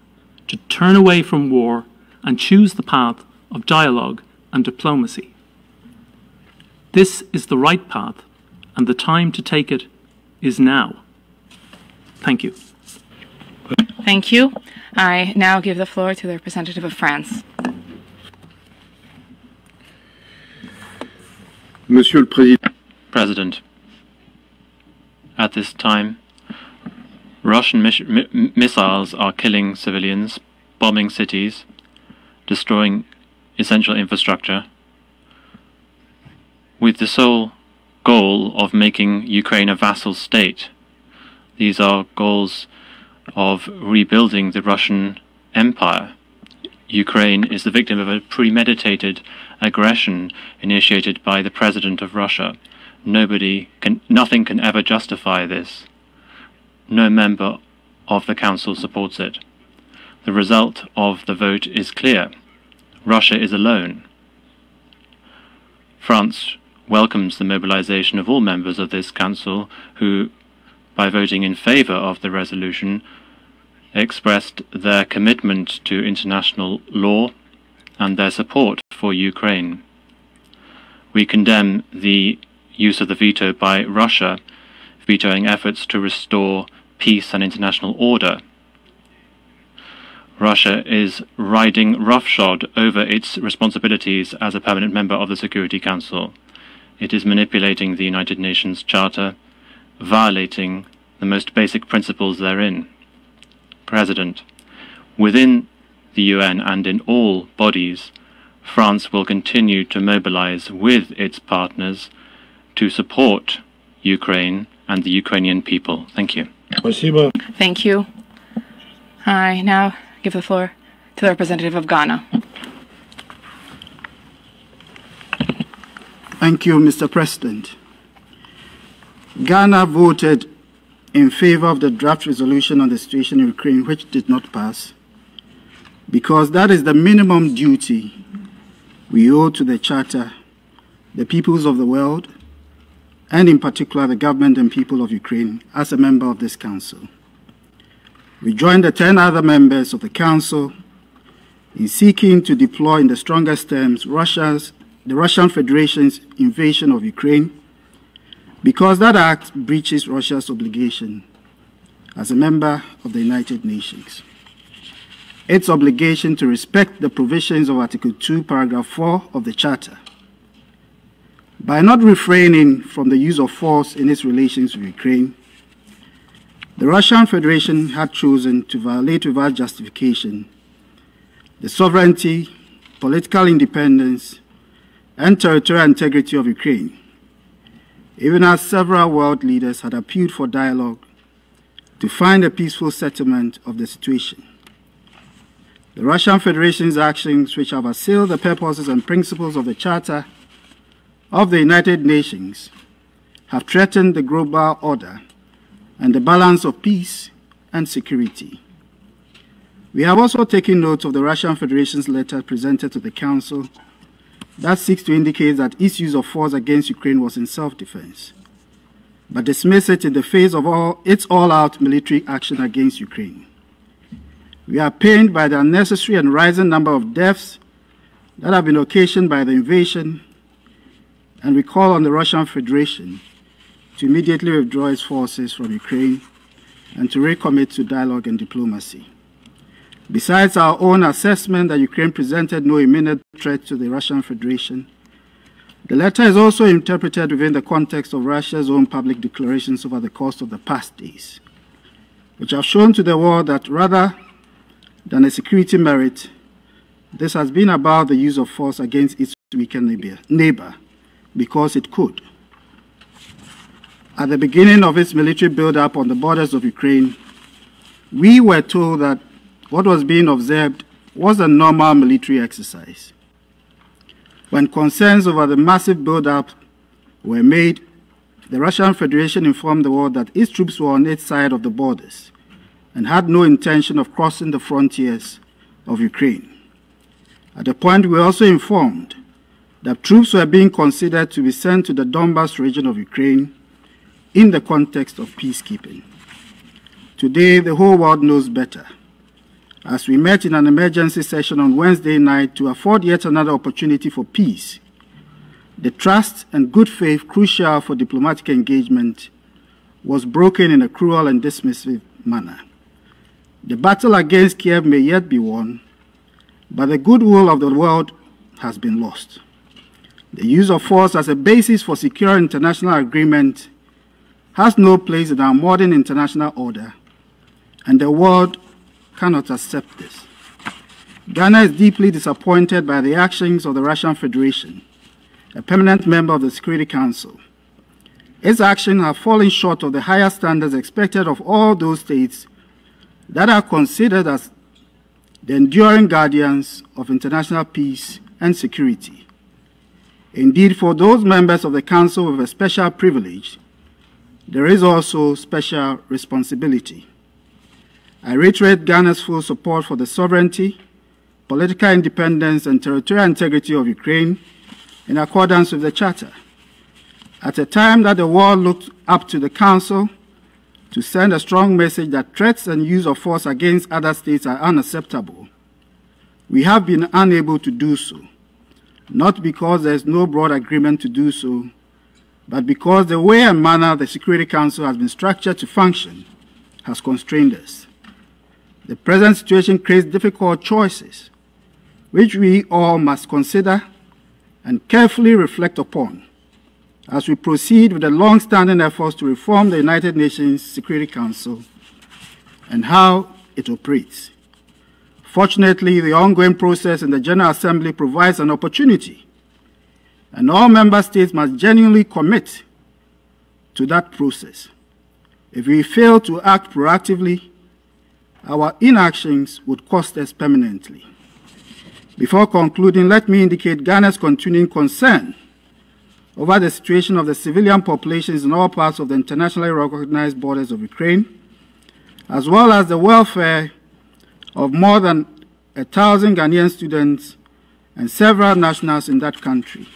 to turn away from war and choose the path of dialogue and diplomacy. This is the right path, and the time to take it is now. Thank you. Thank you. I now give the floor to the representative of France. Monsieur le Président. President, at this time, Russian mis mi missiles are killing civilians, bombing cities, destroying essential infrastructure, with the sole goal of making Ukraine a vassal state. These are goals of rebuilding the Russian Empire. Ukraine is the victim of a premeditated aggression initiated by the President of Russia. Nobody can, nothing can ever justify this. No member of the Council supports it. The result of the vote is clear. Russia is alone. France welcomes the mobilization of all members of this Council who, by voting in favor of the resolution, expressed their commitment to international law and their support for Ukraine. We condemn the use of the veto by Russia, vetoing efforts to restore peace and international order. Russia is riding roughshod over its responsibilities as a permanent member of the Security Council. It is manipulating the United Nations Charter, violating the most basic principles therein. President, within the UN and in all bodies, France will continue to mobilize with its partners to support Ukraine and the Ukrainian people. Thank you. Thank you. I now give the floor to the representative of Ghana. Thank you, Mr. President. Ghana voted in favor of the draft resolution on the situation in Ukraine, which did not pass, because that is the minimum duty we owe to the Charter, the peoples of the world, and in particular the government and people of Ukraine as a member of this Council. We join the 10 other members of the Council in seeking to deploy in the strongest terms Russia's, the Russian Federation's invasion of Ukraine because that act breaches Russia's obligation as a member of the United Nations. Its obligation to respect the provisions of Article 2, Paragraph 4 of the Charter. By not refraining from the use of force in its relations with Ukraine, the Russian Federation had chosen to violate without justification the sovereignty, political independence, and territorial integrity of Ukraine even as several world leaders had appealed for dialogue to find a peaceful settlement of the situation. The Russian Federation's actions, which have assailed the purposes and principles of the Charter of the United Nations, have threatened the global order and the balance of peace and security. We have also taken note of the Russian Federation's letter presented to the Council that seeks to indicate that its use of force against Ukraine was in self-defense, but dismiss it in the face of all, its all-out military action against Ukraine. We are pained by the unnecessary and rising number of deaths that have been occasioned by the invasion, and we call on the Russian Federation to immediately withdraw its forces from Ukraine and to recommit to dialogue and diplomacy. Besides our own assessment that Ukraine presented no imminent threat to the Russian Federation, the letter is also interpreted within the context of Russia's own public declarations over the course of the past days, which have shown to the world that rather than a security merit, this has been about the use of force against its weakened neighbor, because it could. At the beginning of its military build-up on the borders of Ukraine, we were told that what was being observed was a normal military exercise. when concerns over the massive buildup were made, the Russian Federation informed the world that its troops were on its side of the borders and had no intention of crossing the frontiers of Ukraine. At the point, we were also informed that troops were being considered to be sent to the Donbas region of Ukraine in the context of peacekeeping. Today, the whole world knows better. As we met in an emergency session on Wednesday night to afford yet another opportunity for peace, the trust and good faith crucial for diplomatic engagement was broken in a cruel and dismissive manner. The battle against Kiev may yet be won, but the goodwill of the world has been lost. The use of force as a basis for secure international agreement has no place in our modern international order, and the world cannot accept this. Ghana is deeply disappointed by the actions of the Russian Federation, a permanent member of the Security Council. Its actions have fallen short of the higher standards expected of all those states that are considered as the enduring guardians of international peace and security. Indeed, for those members of the Council with a special privilege, there is also special responsibility. I reiterate Ghana's full support for the sovereignty, political independence, and territorial integrity of Ukraine in accordance with the Charter. At a time that the world looked up to the Council to send a strong message that threats and use of force against other states are unacceptable, we have been unable to do so, not because there is no broad agreement to do so, but because the way and manner the Security Council has been structured to function has constrained us. The present situation creates difficult choices, which we all must consider and carefully reflect upon as we proceed with the long-standing efforts to reform the United Nations Security Council and how it operates. Fortunately, the ongoing process in the General Assembly provides an opportunity, and all member states must genuinely commit to that process. If we fail to act proactively, our inactions would cost us permanently. Before concluding, let me indicate Ghana's continuing concern over the situation of the civilian populations in all parts of the internationally recognized borders of Ukraine, as well as the welfare of more than a thousand Ghanaian students and several nationals in that country.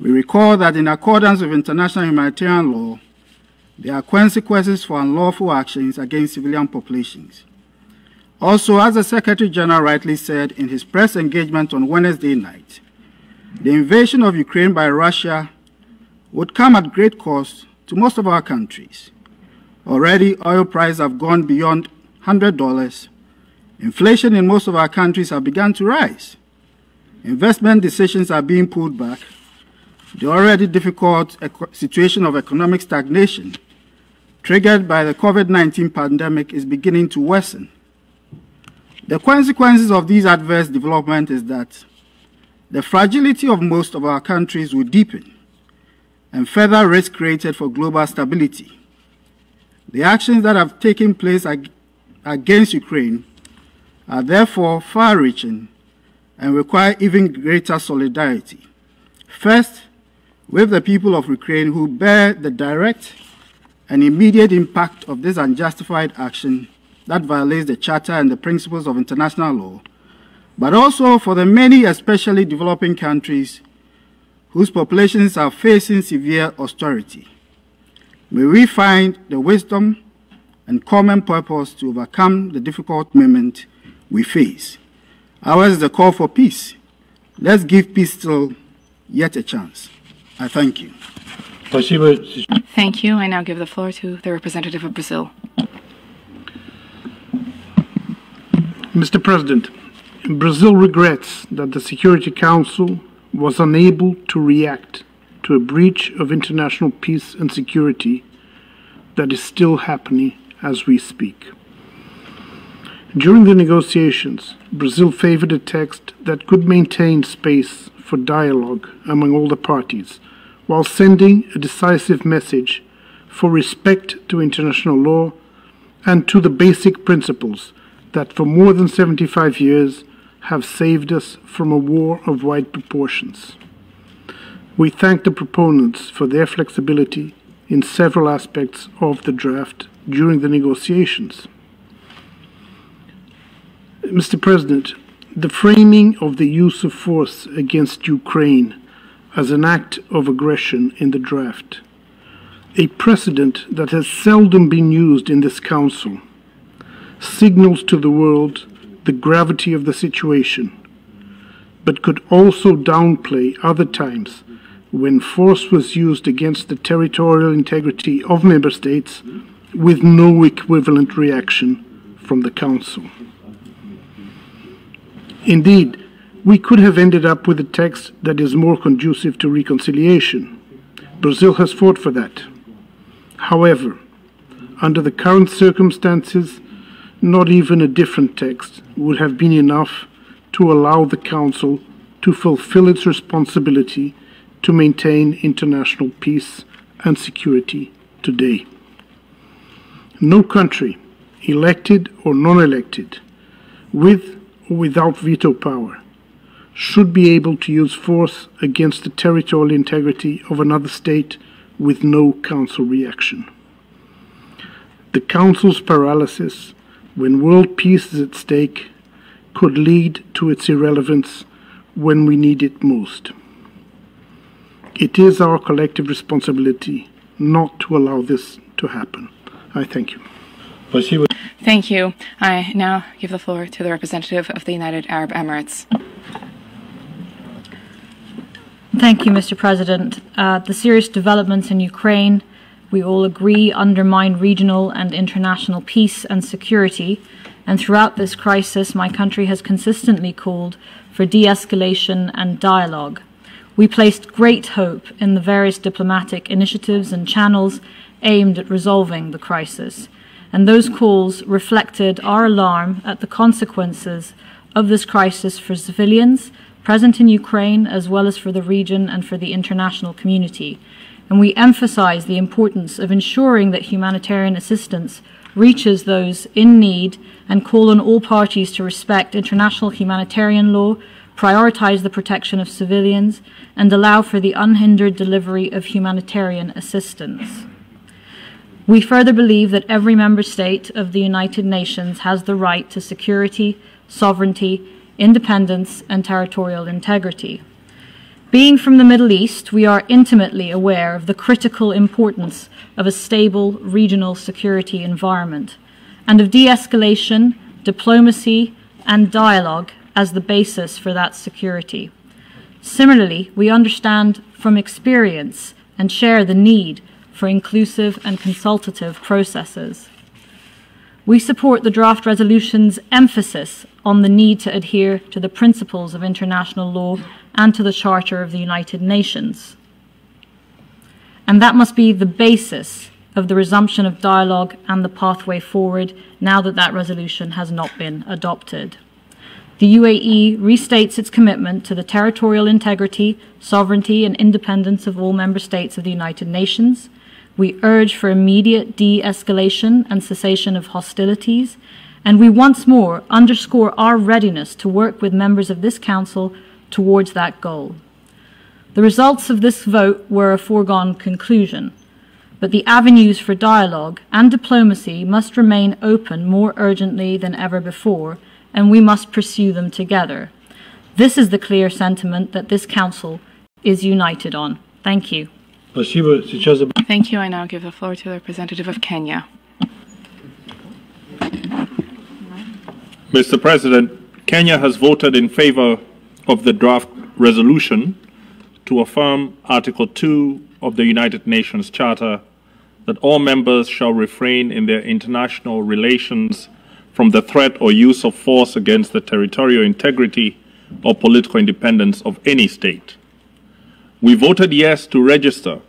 We recall that in accordance with international humanitarian law, there are consequences for unlawful actions against civilian populations. Also, as the Secretary General rightly said in his press engagement on Wednesday night, the invasion of Ukraine by Russia would come at great cost to most of our countries. Already, oil prices have gone beyond $100. Inflation in most of our countries have begun to rise. Investment decisions are being pulled back. The already difficult situation of economic stagnation triggered by the COVID-19 pandemic is beginning to worsen. The consequences of these adverse developments is that the fragility of most of our countries will deepen and further risk created for global stability. The actions that have taken place ag against Ukraine are therefore far-reaching and require even greater solidarity. First, with the people of Ukraine who bear the direct and immediate impact of this unjustified action that violates the Charter and the principles of international law, but also for the many, especially developing countries, whose populations are facing severe austerity. May we find the wisdom and common purpose to overcome the difficult moment we face. Ours is the call for peace. Let's give peace still yet a chance. I thank you. Thank you. I now give the floor to the representative of Brazil. Mr. President, Brazil regrets that the Security Council was unable to react to a breach of international peace and security that is still happening as we speak. During the negotiations, Brazil favored a text that could maintain space for dialogue among all the parties, while sending a decisive message for respect to international law and to the basic principles that for more than 75 years have saved us from a war of wide proportions. We thank the proponents for their flexibility in several aspects of the draft during the negotiations. Mr. President, the framing of the use of force against Ukraine as an act of aggression in the draft, a precedent that has seldom been used in this Council, signals to the world the gravity of the situation, but could also downplay other times when force was used against the territorial integrity of member states with no equivalent reaction from the Council. Indeed, we could have ended up with a text that is more conducive to reconciliation. Brazil has fought for that. However, under the current circumstances, not even a different text would have been enough to allow the Council to fulfill its responsibility to maintain international peace and security today. No country, elected or non elected, with or without veto power, should be able to use force against the territorial integrity of another state with no Council reaction. The Council's paralysis, when world peace is at stake, could lead to its irrelevance when we need it most. It is our collective responsibility not to allow this to happen. I thank you. Thank you. I now give the floor to the representative of the United Arab Emirates. Thank you, Mr. President. Uh, the serious developments in Ukraine, we all agree, undermine regional and international peace and security. And throughout this crisis, my country has consistently called for de escalation and dialogue. We placed great hope in the various diplomatic initiatives and channels aimed at resolving the crisis, and those calls reflected our alarm at the consequences of this crisis for civilians present in Ukraine as well as for the region and for the international community. And we emphasize the importance of ensuring that humanitarian assistance reaches those in need and call on all parties to respect international humanitarian law, prioritize the protection of civilians, and allow for the unhindered delivery of humanitarian assistance. We further believe that every member state of the United Nations has the right to security, sovereignty, independence, and territorial integrity. Being from the Middle East, we are intimately aware of the critical importance of a stable regional security environment and of de escalation, diplomacy, and dialogue as the basis for that security. Similarly, we understand from experience and share the need for inclusive and consultative processes. We support the draft resolution's emphasis on the need to adhere to the principles of international law and to the Charter of the United Nations. And that must be the basis of the resumption of dialogue and the pathway forward now that that resolution has not been adopted. The UAE restates its commitment to the territorial integrity, sovereignty, and independence of all member states of the United Nations. We urge for immediate de escalation and cessation of hostilities, and we once more underscore our readiness to work with members of this Council towards that goal. The results of this vote were a foregone conclusion, but the avenues for dialogue and diplomacy must remain open more urgently than ever before and we must pursue them together. This is the clear sentiment that this Council is united on. Thank you. Thank you. I now give the floor to the representative of Kenya. Mr. President, Kenya has voted in favor of the draft resolution to affirm Article 2 of the United Nations Charter that all members shall refrain in their international relations from the threat or use of force against the territorial integrity or political independence of any state. We voted yes to register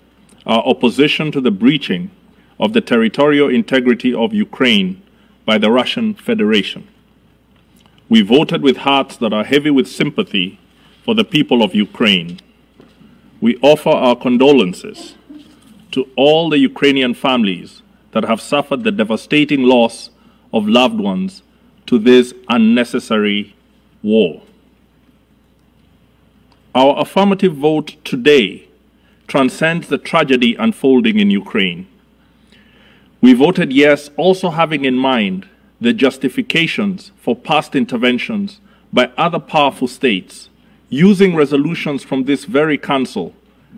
our opposition to the breaching of the territorial integrity of Ukraine by the Russian Federation. We voted with hearts that are heavy with sympathy for the people of Ukraine. We offer our condolences to all the Ukrainian families that have suffered the devastating loss of loved ones to this unnecessary war. Our affirmative vote today transcends the tragedy unfolding in Ukraine. We voted yes, also having in mind the justifications for past interventions by other powerful states using resolutions from this very Council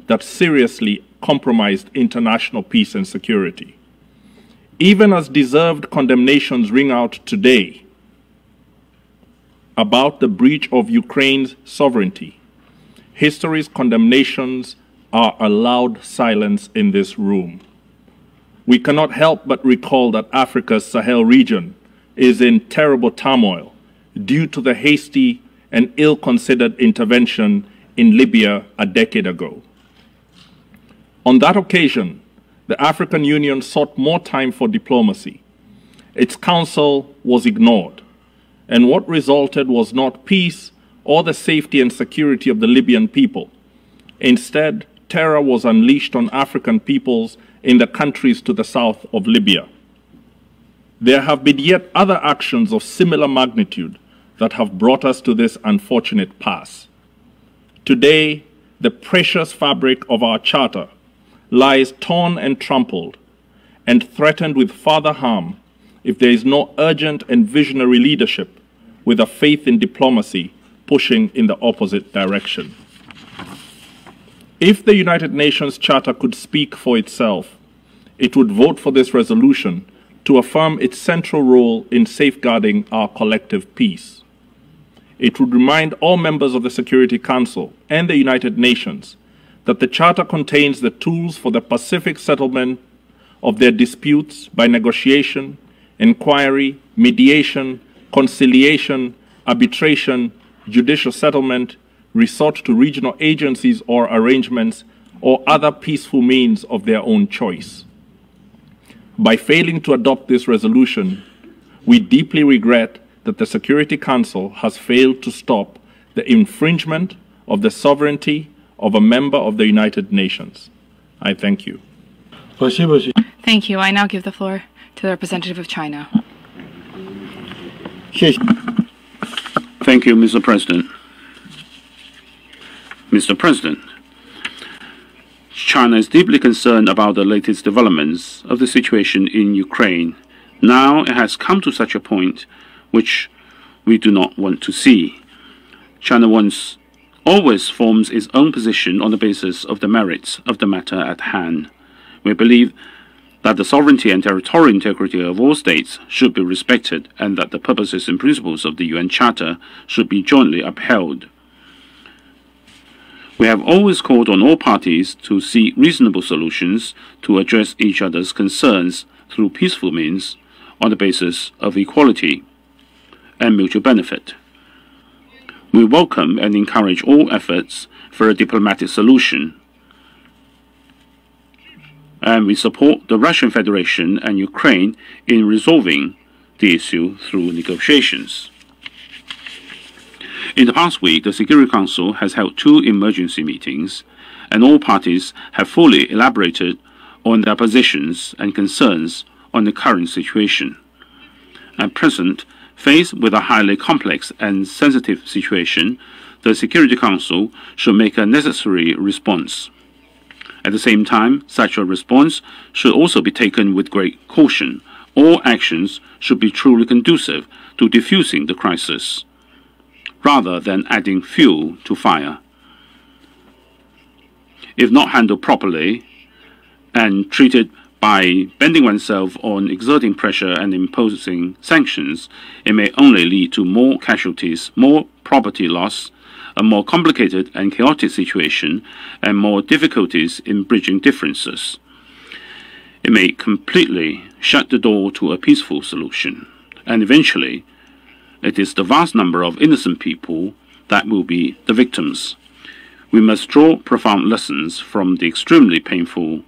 that seriously compromised international peace and security. Even as deserved condemnations ring out today about the breach of Ukraine's sovereignty, history's condemnations are allowed silence in this room. We cannot help but recall that Africa's Sahel region is in terrible turmoil due to the hasty and ill considered intervention in Libya a decade ago. On that occasion, the African Union sought more time for diplomacy. Its counsel was ignored, and what resulted was not peace or the safety and security of the Libyan people. Instead, terror was unleashed on African peoples in the countries to the south of Libya. There have been yet other actions of similar magnitude that have brought us to this unfortunate pass. Today, the precious fabric of our charter lies torn and trampled and threatened with further harm if there is no urgent and visionary leadership with a faith in diplomacy pushing in the opposite direction. If the United Nations Charter could speak for itself, it would vote for this resolution to affirm its central role in safeguarding our collective peace. It would remind all members of the Security Council and the United Nations that the Charter contains the tools for the pacific settlement of their disputes by negotiation, inquiry, mediation, conciliation, arbitration, judicial settlement, resort to regional agencies or arrangements, or other peaceful means of their own choice. By failing to adopt this resolution, we deeply regret that the Security Council has failed to stop the infringement of the sovereignty of a member of the United Nations. I thank you. Thank you. I now give the floor to the representative of China. Thank you, Mr. President. Mr. President, China is deeply concerned about the latest developments of the situation in Ukraine. Now it has come to such a point which we do not want to see. China wants always forms its own position on the basis of the merits of the matter at hand. We believe that the sovereignty and territorial integrity of all states should be respected and that the purposes and principles of the UN Charter should be jointly upheld. We have always called on all parties to seek reasonable solutions to address each other's concerns through peaceful means on the basis of equality and mutual benefit. We welcome and encourage all efforts for a diplomatic solution. And we support the Russian Federation and Ukraine in resolving the issue through negotiations. In the past week, the Security Council has held two emergency meetings, and all parties have fully elaborated on their positions and concerns on the current situation. At present, faced with a highly complex and sensitive situation, the Security Council should make a necessary response. At the same time, such a response should also be taken with great caution. All actions should be truly conducive to diffusing the crisis rather than adding fuel to fire. If not handled properly and treated by bending oneself on exerting pressure and imposing sanctions, it may only lead to more casualties, more property loss, a more complicated and chaotic situation, and more difficulties in bridging differences. It may completely shut the door to a peaceful solution, and eventually it is the vast number of innocent people that will be the victims. We must draw profound lessons from the extremely painful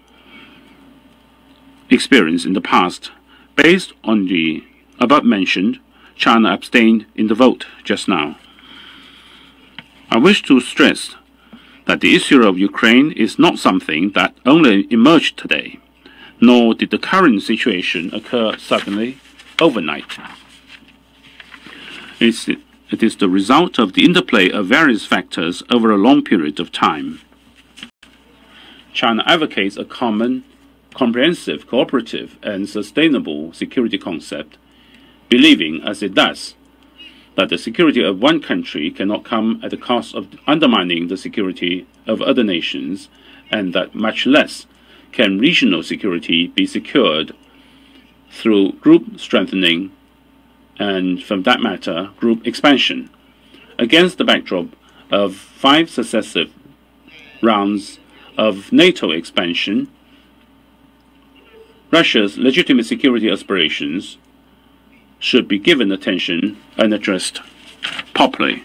experience in the past. Based on the above mentioned, China abstained in the vote just now. I wish to stress that the issue of Ukraine is not something that only emerged today, nor did the current situation occur suddenly overnight. It It is the result of the interplay of various factors over a long period of time. China advocates a common, comprehensive, cooperative, and sustainable security concept, believing, as it does, that the security of one country cannot come at the cost of undermining the security of other nations, and that much less can regional security be secured through group strengthening and, from that matter, group expansion. Against the backdrop of five successive rounds of NATO expansion, Russia's legitimate security aspirations should be given attention and addressed properly.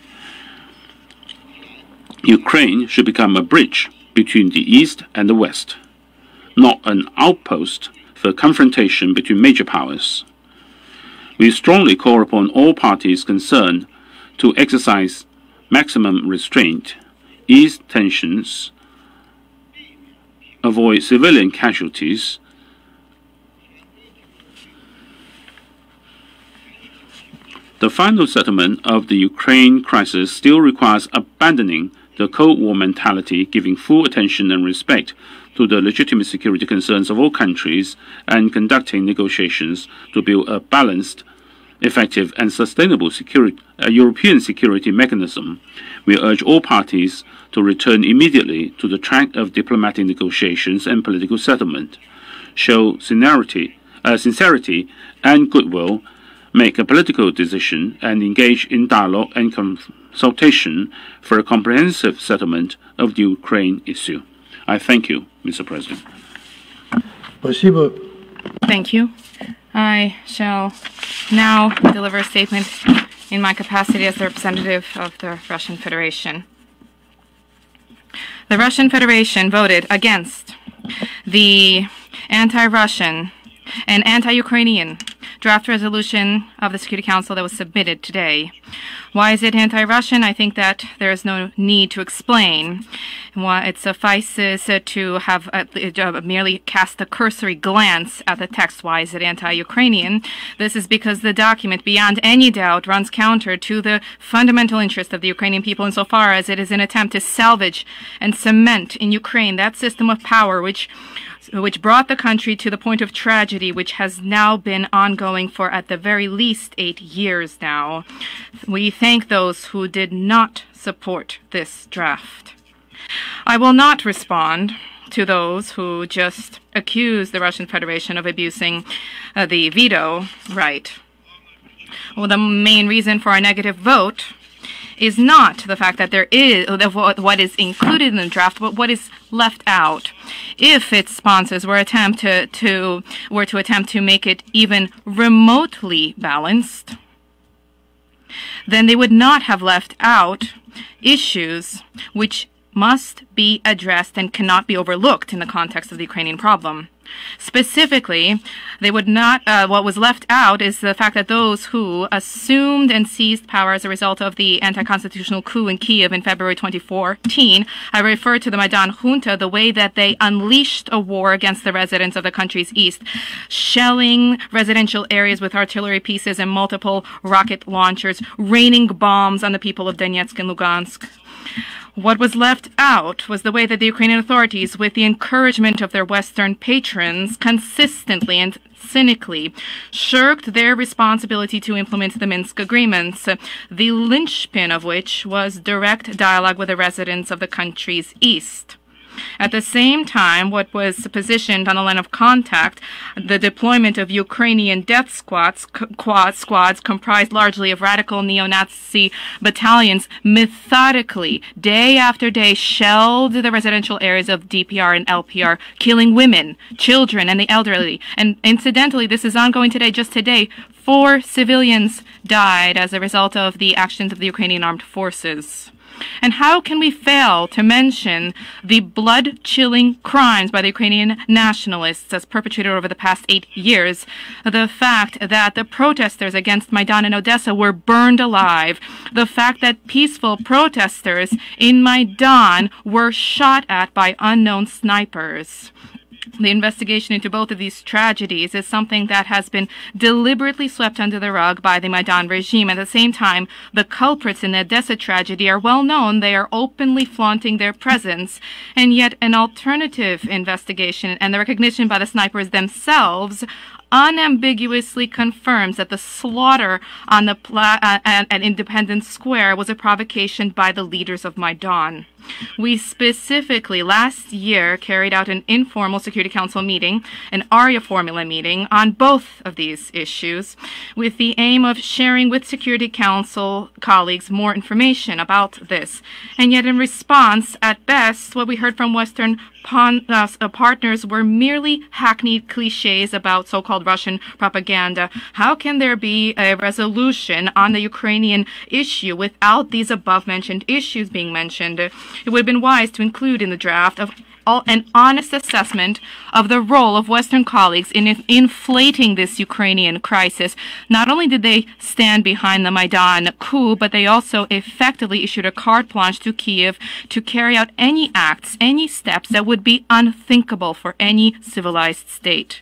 Ukraine should become a bridge between the East and the West, not an outpost for confrontation between major powers. We strongly call upon all parties concerned to exercise maximum restraint, ease tensions, avoid civilian casualties, The final settlement of the Ukraine crisis still requires abandoning the Cold War mentality, giving full attention and respect to the legitimate security concerns of all countries, and conducting negotiations to build a balanced, effective, and sustainable security, European security mechanism. We urge all parties to return immediately to the track of diplomatic negotiations and political settlement, show sincerity, uh, sincerity and goodwill make a political decision and engage in dialogue and consultation for a comprehensive settlement of the Ukraine issue. I thank you, Mr. President. Thank you. I shall now deliver a statement in my capacity as the representative of the Russian Federation. The Russian Federation voted against the anti-Russian and anti-Ukrainian draft resolution of the Security Council that was submitted today. Why is it anti-Russian? I think that there is no need to explain. Why it suffices to have uh, merely cast a cursory glance at the text. Why is it anti-Ukrainian? This is because the document, beyond any doubt, runs counter to the fundamental interest of the Ukrainian people insofar as it is an attempt to salvage and cement in Ukraine that system of power which which brought the country to the point of tragedy, which has now been ongoing for at the very least eight years now. We thank those who did not support this draft. I will not respond to those who just accuse the Russian Federation of abusing uh, the veto right. Well, the main reason for our negative vote is not the fact that there is what is included in the draft, but what is left out. If its sponsors were attempt to, to were to attempt to make it even remotely balanced, then they would not have left out issues which must be addressed and cannot be overlooked in the context of the Ukrainian problem. Specifically, they would not, uh, what was left out is the fact that those who assumed and seized power as a result of the anti-constitutional coup in Kiev in February 2014, I refer to the Maidan junta, the way that they unleashed a war against the residents of the country's east, shelling residential areas with artillery pieces and multiple rocket launchers, raining bombs on the people of Donetsk and Lugansk. What was left out was the way that the Ukrainian authorities, with the encouragement of their Western patrons, consistently and cynically shirked their responsibility to implement the Minsk agreements, the linchpin of which was direct dialogue with the residents of the country's east. At the same time, what was positioned on the line of contact, the deployment of Ukrainian death squads, quad squads comprised largely of radical neo-Nazi battalions, methodically, day after day, shelled the residential areas of DPR and LPR, killing women, children, and the elderly. And incidentally, this is ongoing today. Just today, four civilians died as a result of the actions of the Ukrainian armed forces. And how can we fail to mention the blood chilling crimes by the Ukrainian nationalists as perpetrated over the past eight years? The fact that the protesters against Maidan in Odessa were burned alive. The fact that peaceful protesters in Maidan were shot at by unknown snipers The investigation into both of these tragedies is something that has been deliberately swept under the rug by the Maidan regime. At the same time, the culprits in the Odessa tragedy are well known. They are openly flaunting their presence. And yet an alternative investigation and the recognition by the snipers themselves unambiguously confirms that the slaughter on the pla- uh, at, at Independence Square was a provocation by the leaders of Maidan. We specifically last year carried out an informal Security Council meeting, an Arria formula meeting on both of these issues, with the aim of sharing with Security Council colleagues more information about this. And yet, in response, at best, what we heard from Western pon- uh, partners were merely hackneyed cliches about so called Russian propaganda. How can there be a resolution on the Ukrainian issue without these above mentioned issues being mentioned? It would have been wise to include in the draft of an honest assessment of the role of Western colleagues in inflating this Ukrainian crisis. Not only did they stand behind the Maidan coup, but they also effectively issued a carte blanche to Kiev to carry out any acts, any steps that would be unthinkable for any civilized state.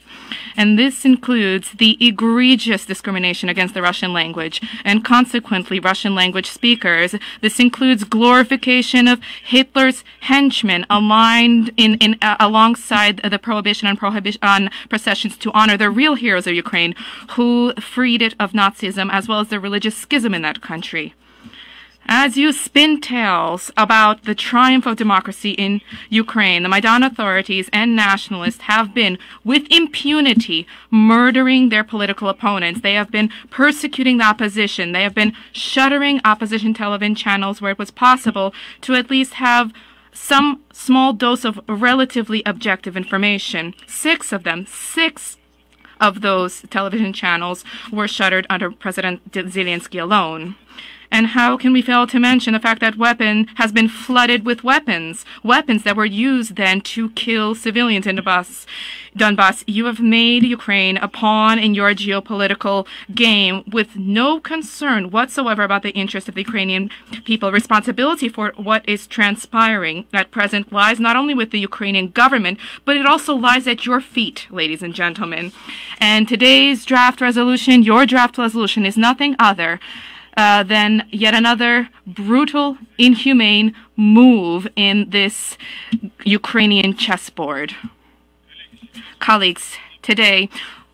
And this includes the egregious discrimination against the Russian language and consequently Russian language speakers. This includes glorification of Hitler's henchmen aligned in, in uh, alongside the prohibition on prohibition on processions to honor the real heroes of Ukraine who freed it of Nazism as well as the religious schism in that country. As you spin tales about the triumph of democracy in Ukraine, the Maidan authorities and nationalists have been, with impunity, murdering their political opponents. They have been persecuting the opposition. They have been shuttering opposition television channels where it was possible to at least have some small dose of relatively objective information. Six of them, six of those television channels were shuttered under President Zelensky alone. And how can we fail to mention the fact that weapon has been flooded with weapons, weapons that were used then to kill civilians in Donbass. Donbass, you have made Ukraine a pawn in your geopolitical game with no concern whatsoever about the interests of the Ukrainian people. Responsibility for what is transpiring at present lies not only with the Ukrainian government, but it also lies at your feet, ladies and gentlemen. And today's draft resolution, your draft resolution, is nothing other uh, than yet another brutal, inhumane move in this Ukrainian chessboard. Colleagues, today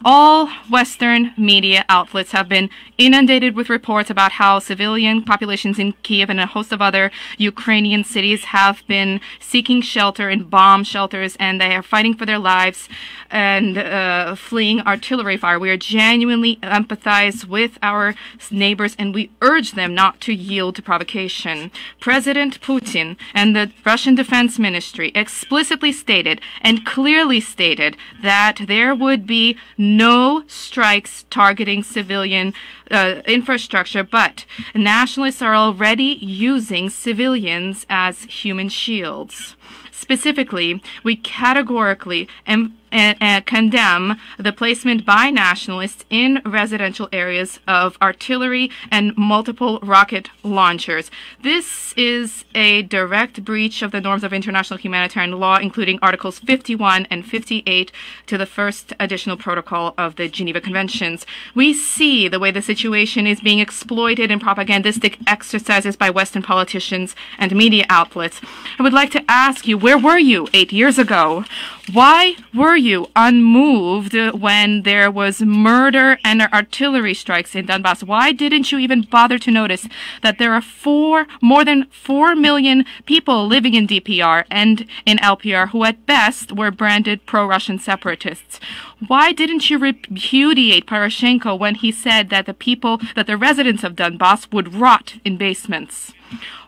all Western media outlets have been inundated with reports about how civilian populations in Kiev and a host of other Ukrainian cities have been seeking shelter in bomb shelters and they are fighting for their lives and uh, fleeing artillery fire. We are genuinely empathize with our neighbors and we urge them not to yield to provocation. President Putin and the Russian Defense Ministry explicitly stated and clearly stated that there would be no strikes targeting civilian uh, infrastructure, but nationalists are already using civilians as human shields. Specifically, we categorically uh, condemn the placement by nationalists in residential areas of artillery and multiple rocket launchers. This is a direct breach of the norms of international humanitarian law, including Articles 51 and 58 to the first additional protocol of the Geneva Conventions. We see the way the situation is being exploited in propagandistic exercises by Western politicians and media outlets. I would like to ask you, where were you eight years ago? Why were you unmoved when there was murder and artillery strikes in Donbass? Why didn't you even bother to notice that there are four, more than four million people living in DPR and in LPR who at best were branded pro-Russian separatists? Why didn't you repudiate Poroshenko when he said that the people, that the residents of Donbass would rot in basements?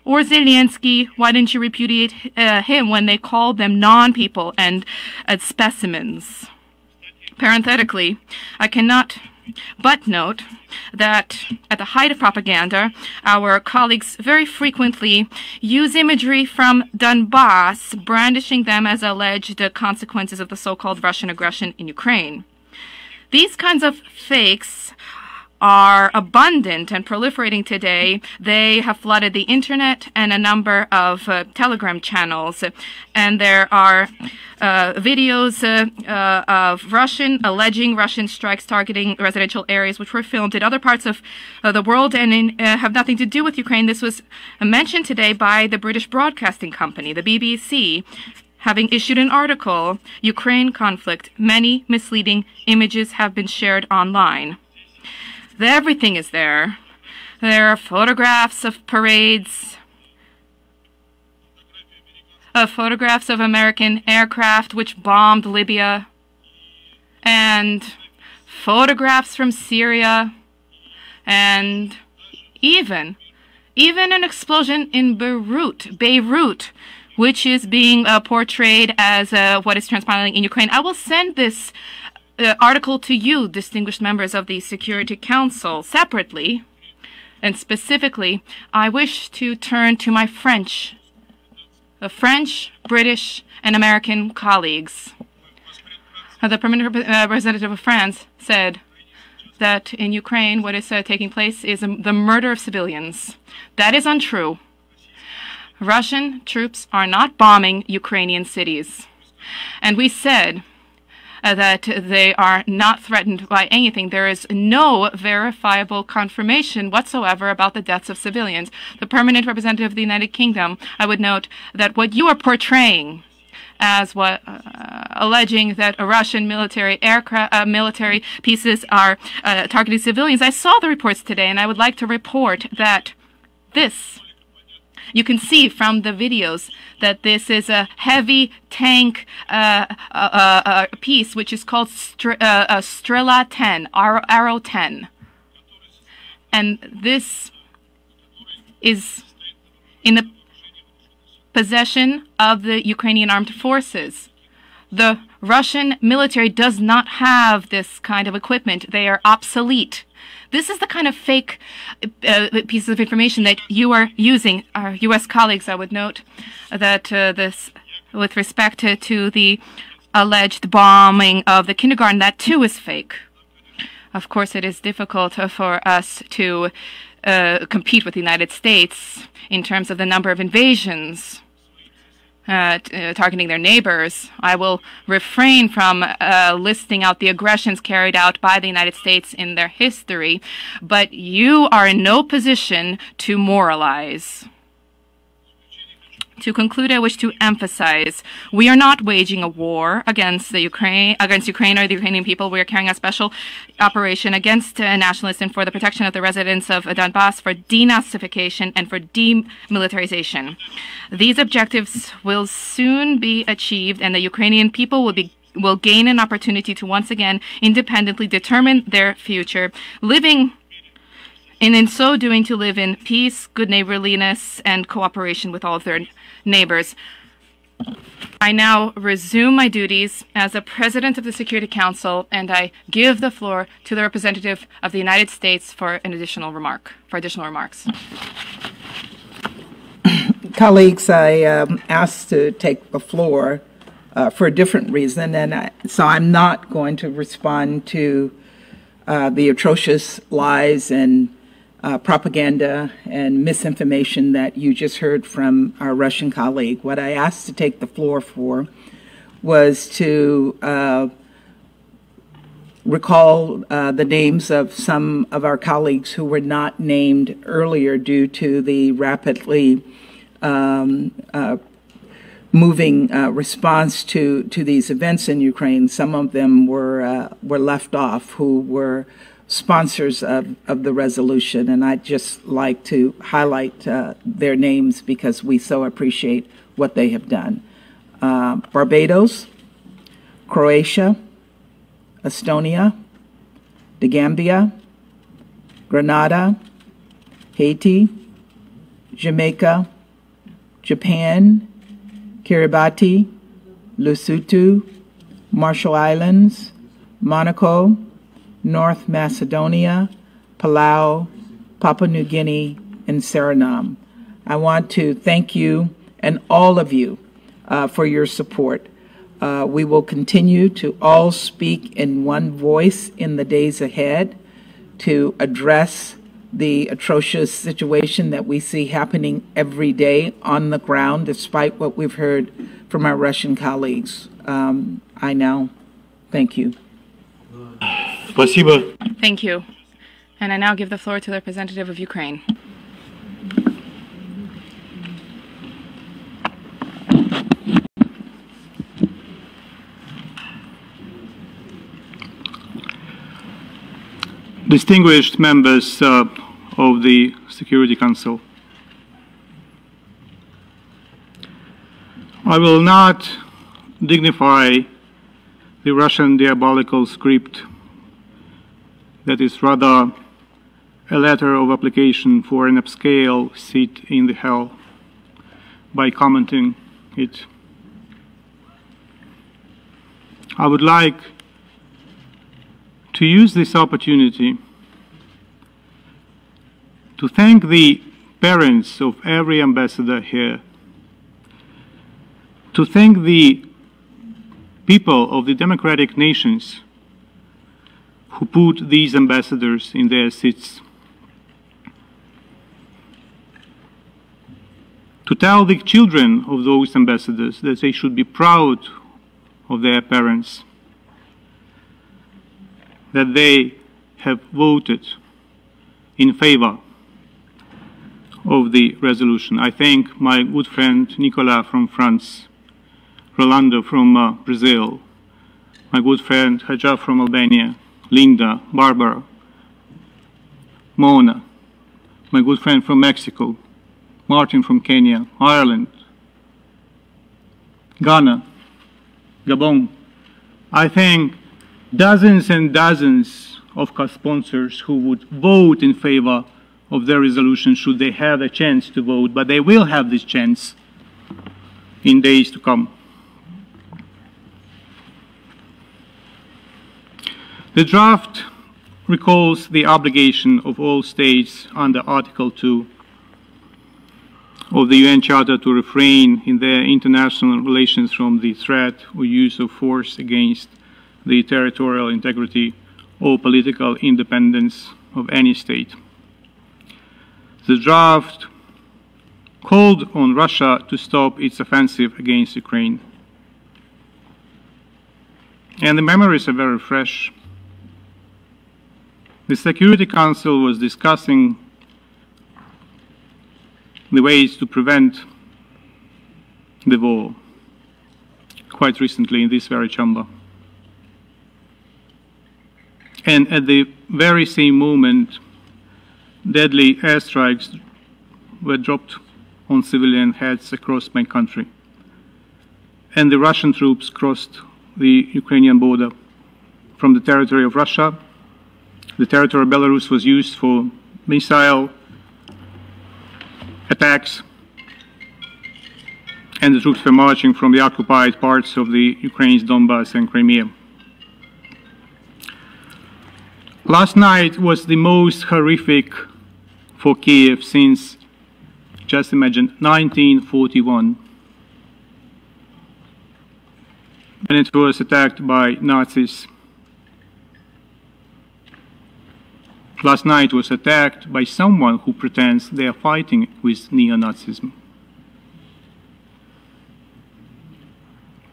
Or Zelensky, why didn't you repudiate uh, him when they called them non-people and uh, specimens? Parenthetically, I cannot but note that at the height of propaganda, our colleagues very frequently use imagery from Donbass, brandishing them as alleged consequences of the so-called Russian aggression in Ukraine. These kinds of fakes are abundant and proliferating today. They have flooded the internet and a number of uh, telegram channels. And there are uh, videos uh, uh, of Russian, alleging Russian strikes targeting residential areas, which were filmed in other parts of the world and in, uh, have nothing to do with Ukraine. This was mentioned today by the British Broadcasting Company, the BBC, having issued an article, Ukraine conflict, many misleading images have been shared online. Everything is there. There are photographs of parades, of photographs of American aircraft which bombed Libya, and photographs from Syria, and even, even an explosion in Beirut, Beirut, which is being uh, portrayed as uh, what is transpiring in Ukraine. I will send this uh, article to you, distinguished members of the Security Council, separately. And specifically, I wish to turn to my French, the French, British, and American colleagues. Uh, the permanent uh, representative of France said that in Ukraine, what is uh, taking place is um, the murder of civilians. That is untrue. Russian troops are not bombing Ukrainian cities. And we said uh, that they are not threatened by anything. There is no verifiable confirmation whatsoever about the deaths of civilians. The permanent representative of the United Kingdom, I would note that what you are portraying as what uh, alleging that Russian military aircraft uh, military pieces are uh, targeting civilians. I saw the reports today, and I would like to report that this you can see from the videos that this is a heavy tank uh, uh, uh, uh piece, which is called Str uh, Strela 10, Arrow 10. And this is in the possession of the Ukrainian armed forces. The Russian military does not have this kind of equipment. They are obsolete. This is the kind of fake uh, pieces of information that you are using. Our U.S. colleagues, I would note that uh, this, with respect to, to the alleged bombing of the kindergarten, that too is fake. Of course, it is difficult for us to uh, compete with the United States in terms of the number of invasions uh, uh, targeting their neighbors. I will refrain from uh, listing out the aggressions carried out by the United States in their history, but you are in no position to moralize. To conclude, I wish to emphasize we are not waging a war against the Ukraine, against Ukraine or the Ukrainian people. We are carrying a special operation against uh, nationalists and for the protection of the residents of Donbass, for denazification and for demilitarization. These objectives will soon be achieved, and the Ukrainian people will be will gain an opportunity to once again independently determine their future, living and in so doing to live in peace, good neighborliness, and cooperation with all of their neighbors. I now resume my duties as a president of the Security Council, and I give the floor to the representative of the United States for an additional remark, for additional remarks. Colleagues, I um, asked to take the floor uh, for a different reason, and I, so I'm not going to respond to uh, the atrocious lies and uh, propaganda and misinformation that you just heard from our Russian colleague. What I asked to take the floor for was to uh, recall uh, the names of some of our colleagues who were not named earlier due to the rapidly um, uh, moving uh, response to, to these events in Ukraine. Some of them were uh, were left off, who were sponsors of, of the resolution, and I'd just like to highlight uh, their names because we so appreciate what they have done. Uh, Barbados, Croatia, Estonia, the Gambia, Grenada, Haiti, Jamaica, Japan, Kiribati, Lesotho, Marshall Islands, Monaco, North Macedonia, Palau, Papua New Guinea, and Suriname. I want to thank you and all of you uh, for your support. Uh, we will continue to all speak in one voice in the days ahead to address the atrocious situation that we see happening every day on the ground, despite what we've heard from our Russian colleagues. Um, I now thank you. Спасибо. Thank you. And I now give the floor to the representative of Ukraine. Distinguished members uh, of the Security Council, I will not dignify the Russian diabolical script that is rather a letter of application for an upscale seat in the hell by commenting it. I would like to use this opportunity to thank the parents of every ambassador here, to thank the people of the democratic nations who put these ambassadors in their seats. To tell the children of those ambassadors that they should be proud of their parents, that they have voted in favor of the resolution. I thank my good friend Nicolas from France, Rolando from uh, Brazil, my good friend Hoxha from Albania, Linda, Barbara, Mona, my good friend from Mexico, Martin from Kenya, Ireland, Ghana, Gabon. I thank dozens and dozens of co-sponsors who would vote in favor of the resolution should they have a chance to vote, but they will have this chance in days to come. The draft recalls the obligation of all states under Article 2 of the UN Charter to refrain in their international relations from the threat or use of force against the territorial integrity or political independence of any state. The draft called on Russia to stop its offensive against Ukraine. And the memories are very fresh. The Security Council was discussing the ways to prevent the war quite recently in this very chamber. And at the very same moment, deadly airstrikes were dropped on civilian heads across my country. And the Russian troops crossed the Ukrainian border from the territory of Russia the territory of Belarus was used for missile attacks, and the troops were marching from the occupied parts of the Ukraine's Donbass and Crimea. Last night was the most horrific for Kiev since, just imagine, 1941. And it was attacked by Nazis last night was attacked by someone who pretends they are fighting with neo-Nazism.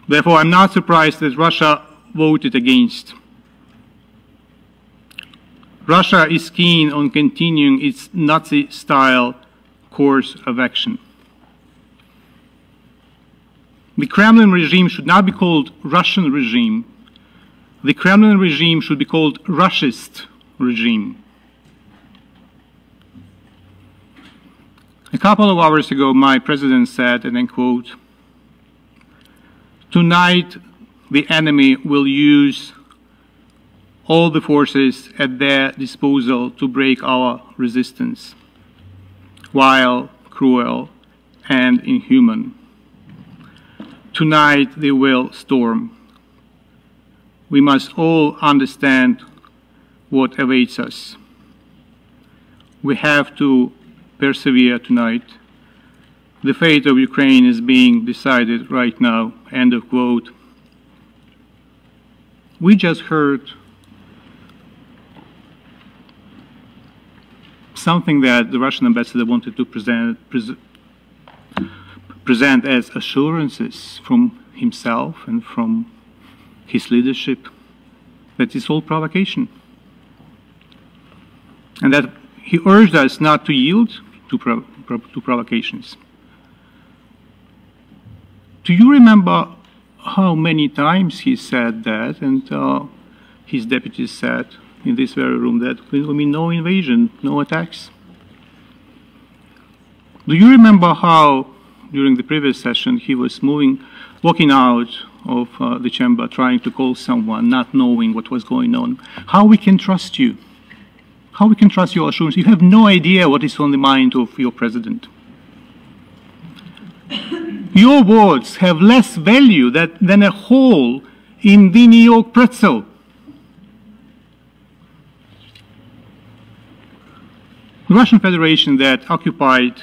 Therefore, I'm not surprised that Russia voted against. Russia is keen on continuing its Nazi-style course of action. The Kremlin regime should not be called Russian regime. The Kremlin regime should be called Russist regime. A couple of hours ago, my president said, and I quote, Tonight, the enemy will use all the forces at their disposal to break our resistance, vile, cruel, and inhuman. Tonight, they will storm. We must all understand what awaits us. We have to persevere tonight. The fate of Ukraine is being decided right now. End of quote. We just heard something that the Russian ambassador wanted to present, pres present as assurances from himself and from his leadership that it's all provocation. And that he urged us not to yield to, pro pro to provocations. Do you remember how many times he said that and uh, his deputies said in this very room that there will be no invasion, no attacks? Do you remember how during the previous session he was moving, walking out of uh, the chamber trying to call someone, not knowing what was going on? How we can trust you? How we can trust your assurance? You have no idea what is on the mind of your president. Your words have less value that, than a hole in the New York pretzel. The Russian Federation that occupied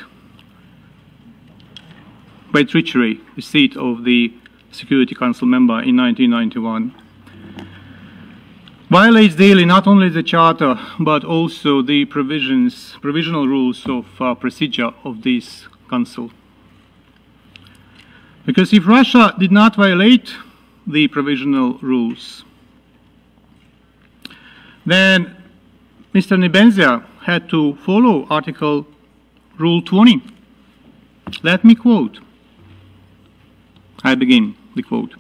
by treachery the seat of the Security Council member in 1991 violates daily not only the Charter but also the provisions, provisional rules of uh, procedure of this Council. Because if Russia did not violate the provisional rules, then Mr. Nebenzia had to follow Article Rule 20. Let me quote. I begin the quote.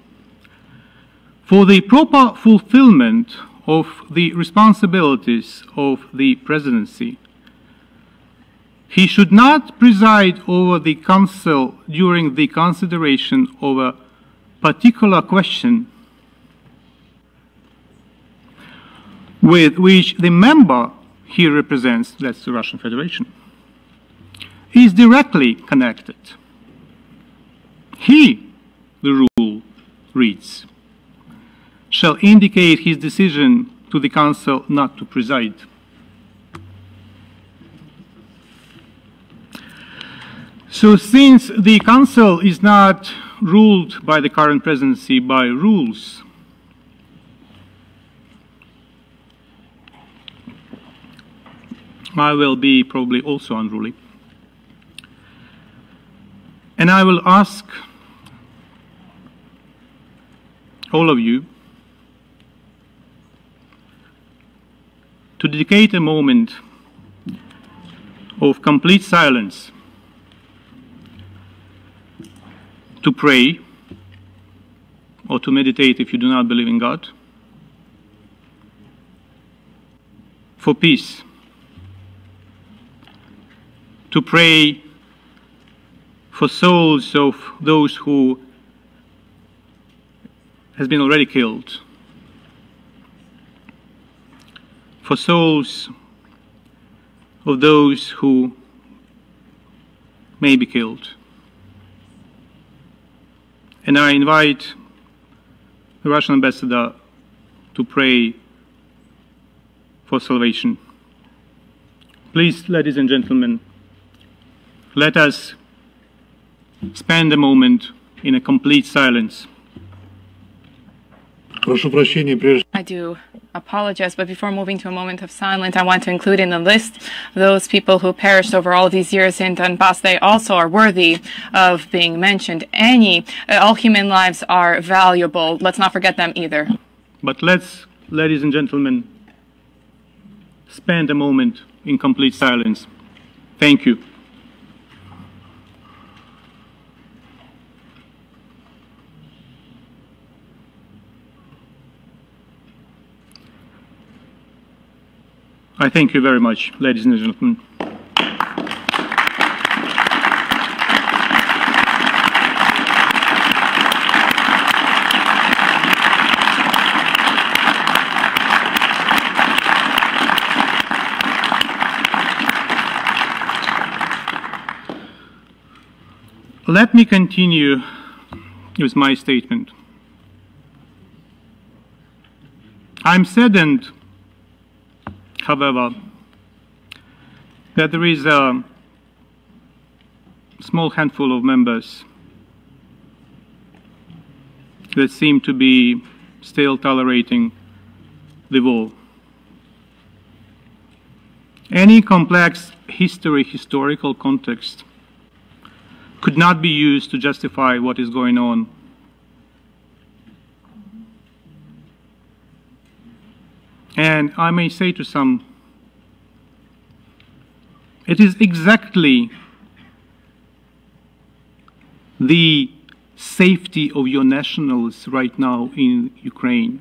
For the proper fulfillment of the responsibilities of the presidency, he should not preside over the council during the consideration of a particular question with which the member he represents, that's the Russian Federation, is directly connected. He, the rule reads, shall indicate his decision to the Council not to preside. So since the Council is not ruled by the current presidency by rules, I will be probably also unruly. And I will ask all of you to dedicate a moment of complete silence to pray or to meditate if you do not believe in God, for peace, to pray for souls of those who has been already killed, for souls of those who may be killed. And I invite the Russian ambassador to pray for salvation. Please, ladies and gentlemen, let us spend a moment in a complete silence. I do apologize, but before moving to a moment of silence, I want to include in the list those people who perished over all these years in Donbass. They also are worthy of being mentioned. Any, uh, all human lives are valuable. Let's not forget them either. But let's, ladies and gentlemen, spend a moment in complete silence. Thank you. I thank you very much, ladies and gentlemen. Let me continue with my statement. I'm saddened however, that there is a small handful of members that seem to be still tolerating the war. Any complex history, historical context could not be used to justify what is going on. And I may say to some, it is exactly the safety of your nationals right now in Ukraine.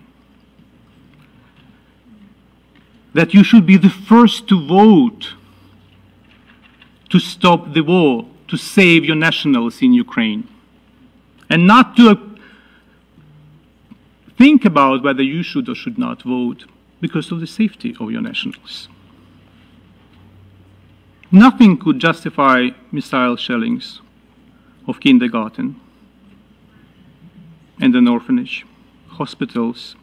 That you should be the first to vote to stop the war, to save your nationals in Ukraine, and not to think about whether you should or should not vote because of the safety of your nationals. Nothing could justify missile shellings of kindergarten and an orphanage, hospitals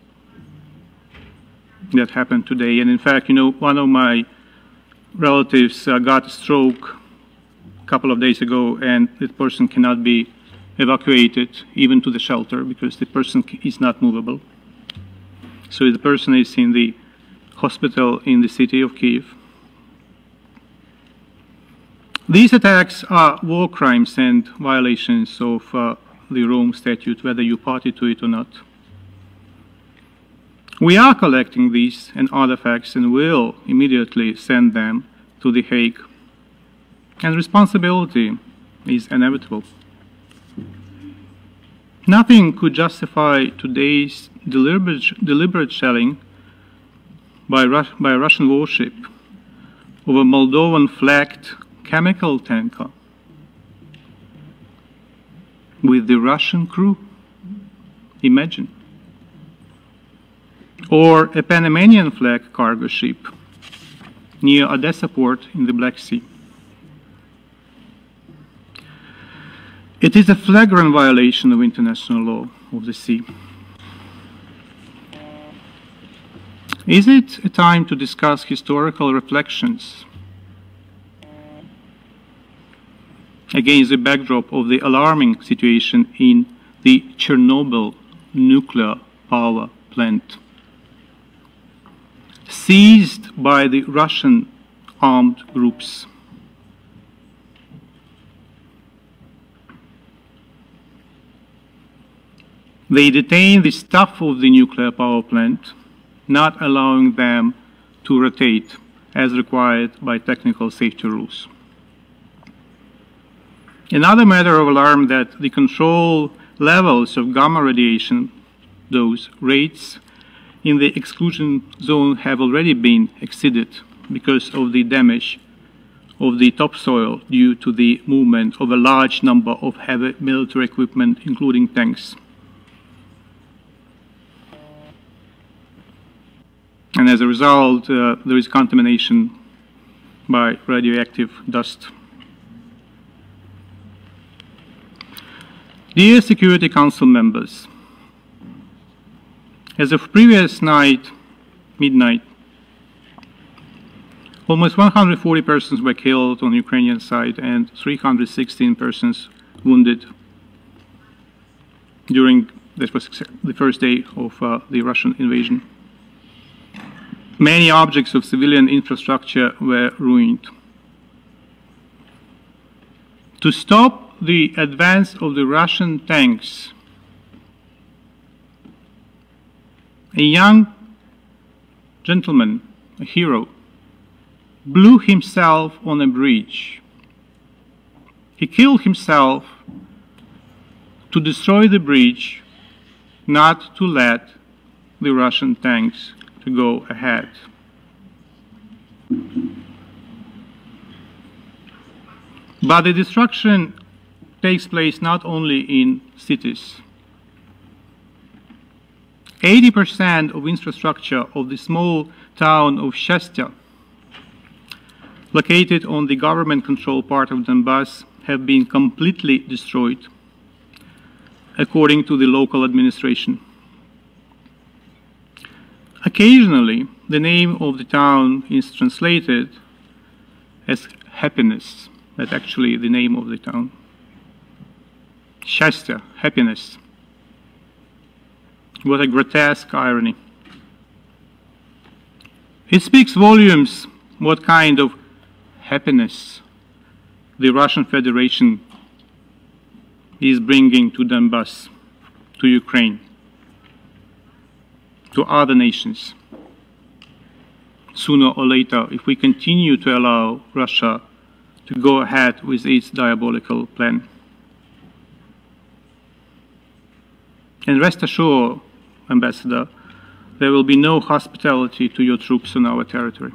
that happened today. And in fact, you know, one of my relatives uh, got a stroke a couple of days ago, and the person cannot be evacuated even to the shelter because the person is not movable. So the person is in the hospital in the city of Kiev. These attacks are war crimes and violations of uh, the Rome Statute, whether you party to it or not. We are collecting these and other facts and will immediately send them to The Hague. And responsibility is inevitable. Nothing could justify today's deliberate, deliberate shelling by, by a Russian warship of a Moldovan flagged chemical tanker with the Russian crew. Imagine. Or a Panamanian flag cargo ship near Odessa port in the Black Sea. It is a flagrant violation of international law of the sea. Is it a time to discuss historical reflections against the backdrop of the alarming situation in the Chernobyl nuclear power plant? Seized by the Russian armed groups. They detain the staff of the nuclear power plant not allowing them to rotate as required by technical safety rules. Another matter of alarm that the control levels of gamma radiation, those rates in the exclusion zone have already been exceeded because of the damage of the topsoil due to the movement of a large number of heavy military equipment, including tanks. And as a result, uh, there is contamination by radioactive dust. Dear Security Council members, as of previous night, midnight, almost 140 persons were killed on the Ukrainian side and 316 persons wounded during, this was the first day of uh, the Russian invasion. Many objects of civilian infrastructure were ruined. To stop the advance of the Russian tanks, a young gentleman, a hero, blew himself on a bridge. He killed himself to destroy the bridge, not to let the Russian tanks to go ahead. But the destruction takes place not only in cities. 80% of infrastructure of the small town of Shestya, located on the government-controlled part of Donbass, have been completely destroyed, according to the local administration. Occasionally, the name of the town is translated as happiness. That's actually the name of the town. Shastya, happiness. What a grotesque irony. It speaks volumes what kind of happiness the Russian Federation is bringing to Donbass, to Ukraine, to other nations. Sooner or later, if we continue to allow Russia to go ahead with its diabolical plan. And rest assured, Ambassador, there will be no hospitality to your troops on our territory.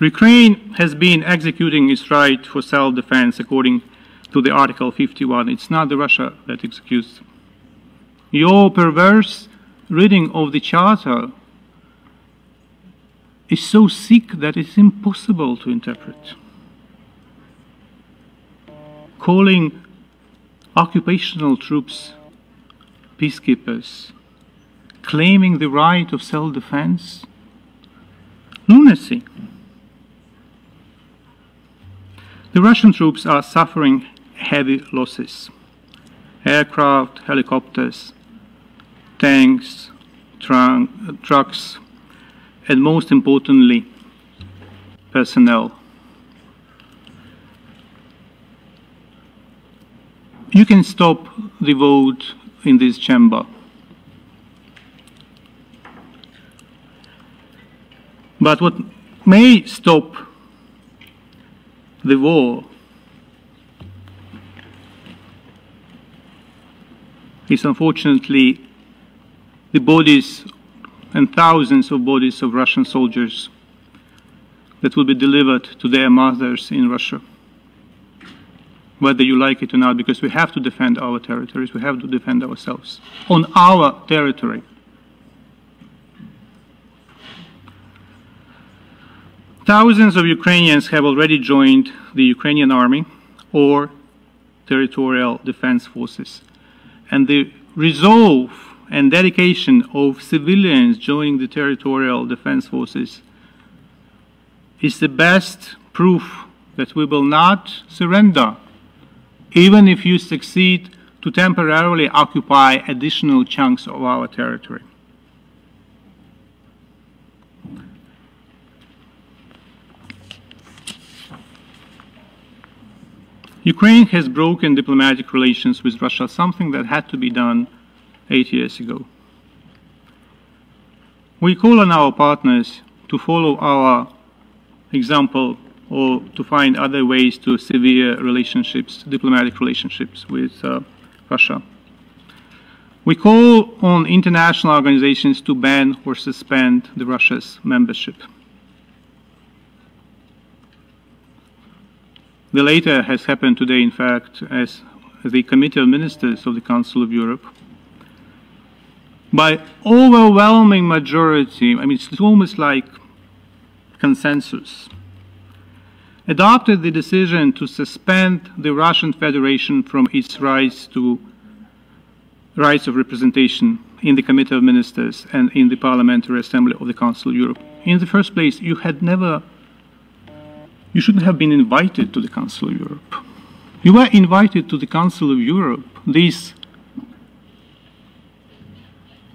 Ukraine has been executing its right for self-defense according to the Article 51. It's not the Russia that executes. Your perverse reading of the Charter is so sick that it's impossible to interpret. Calling occupational troops peacekeepers, claiming the right of self-defense, lunacy. The Russian troops are suffering heavy losses. Aircraft, helicopters, tanks, trucks, and most importantly, personnel. You can stop the vote in this chamber. But what may stop the war is unfortunately the bodies and thousands of bodies of Russian soldiers that will be delivered to their mothers in Russia. Whether you like it or not, because we have to defend our territories, we have to defend ourselves on our territory. Thousands of Ukrainians have already joined the Ukrainian army or territorial defense forces. And the resolve and dedication of civilians joining the territorial defense forces is the best proof that we will not surrender, even if you succeed to temporarily occupy additional chunks of our territory. Ukraine has broken diplomatic relations with Russia, something that had to be done eight years ago. We call on our partners to follow our example or to find other ways to severe relationships, diplomatic relationships with uh, Russia. We call on international organizations to ban or suspend the Russia's membership. The latter has happened today, in fact, as the Committee of Ministers of the Council of Europe, by overwhelming majority, I mean, it's almost like consensus, adopted the decision to suspend the Russian Federation from its rights to rights of representation in the Committee of Ministers and in the Parliamentary Assembly of the Council of Europe. In the first place, you had never you shouldn't have been invited to the Council of Europe. You were invited to the Council of Europe, this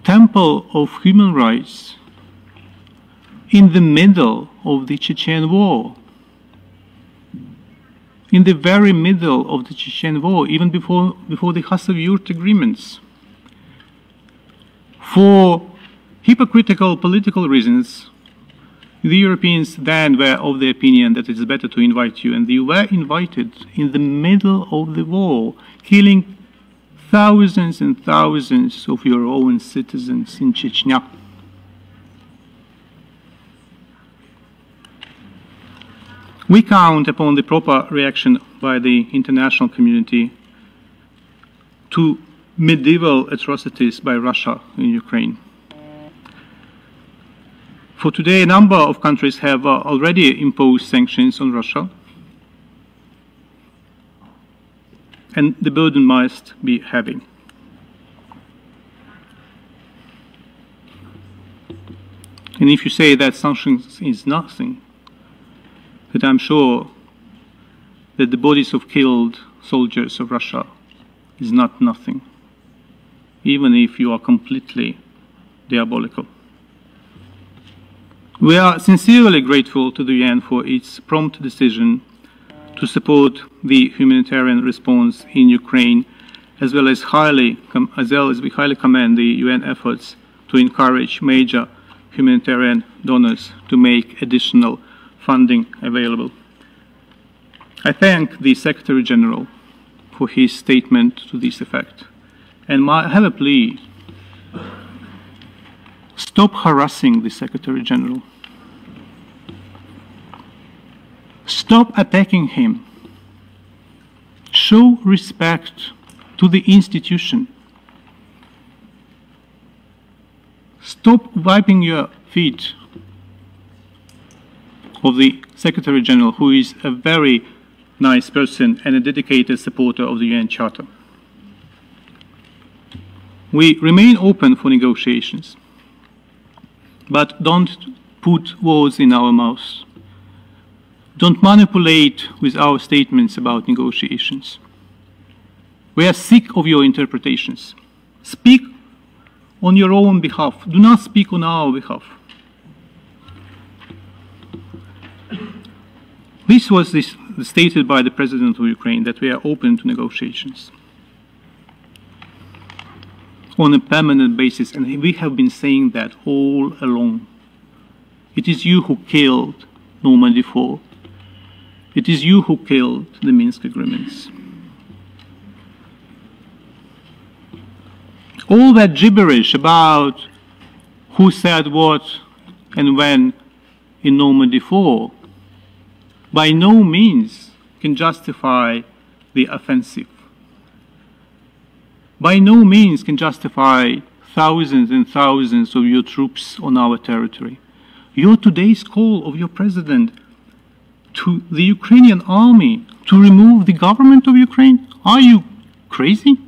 temple of human rights, in the middle of the Chechen war. In the very middle of the Chechen war, even before, before the Khasavyurt agreements. For hypocritical political reasons, the Europeans then were of the opinion that it's better to invite you, and you were invited in the middle of the war, killing thousands and thousands of your own citizens in Chechnya. We count upon the proper reaction by the international community to medieval atrocities by Russia in Ukraine. For today, a number of countries have uh, already imposed sanctions on Russia. And the burden must be heavy. And if you say that sanctions is nothing, that I'm sure that the bodies of killed soldiers of Russia is not nothing, even if you are completely diabolical. We are sincerely grateful to the UN for its prompt decision to support the humanitarian response in Ukraine, as well as highly, as well as we highly commend the UN efforts to encourage major humanitarian donors to make additional funding available. I thank the Secretary General for his statement to this effect. And I have a plea. Stop harassing the Secretary General. Stop attacking him. Show respect to the institution. Stop wiping your feet of the Secretary General, who is a very nice person and a dedicated supporter of the UN Charter. We remain open for negotiations, but don't put words in our mouths. Don't manipulate with our statements about negotiations. We are sick of your interpretations. Speak on your own behalf. Do not speak on our behalf. This was this, stated by the President of Ukraine that we are open to negotiations on a permanent basis, and we have been saying that all along. It is you who killed Normandy 4. It is you who killed the Minsk agreements. All that gibberish about who said what and when in Normandy 4 by no means can justify the offensive. By no means can justify thousands and thousands of your troops on our territory. Your today's call of your president to the Ukrainian army to remove the government of Ukraine? Are you crazy?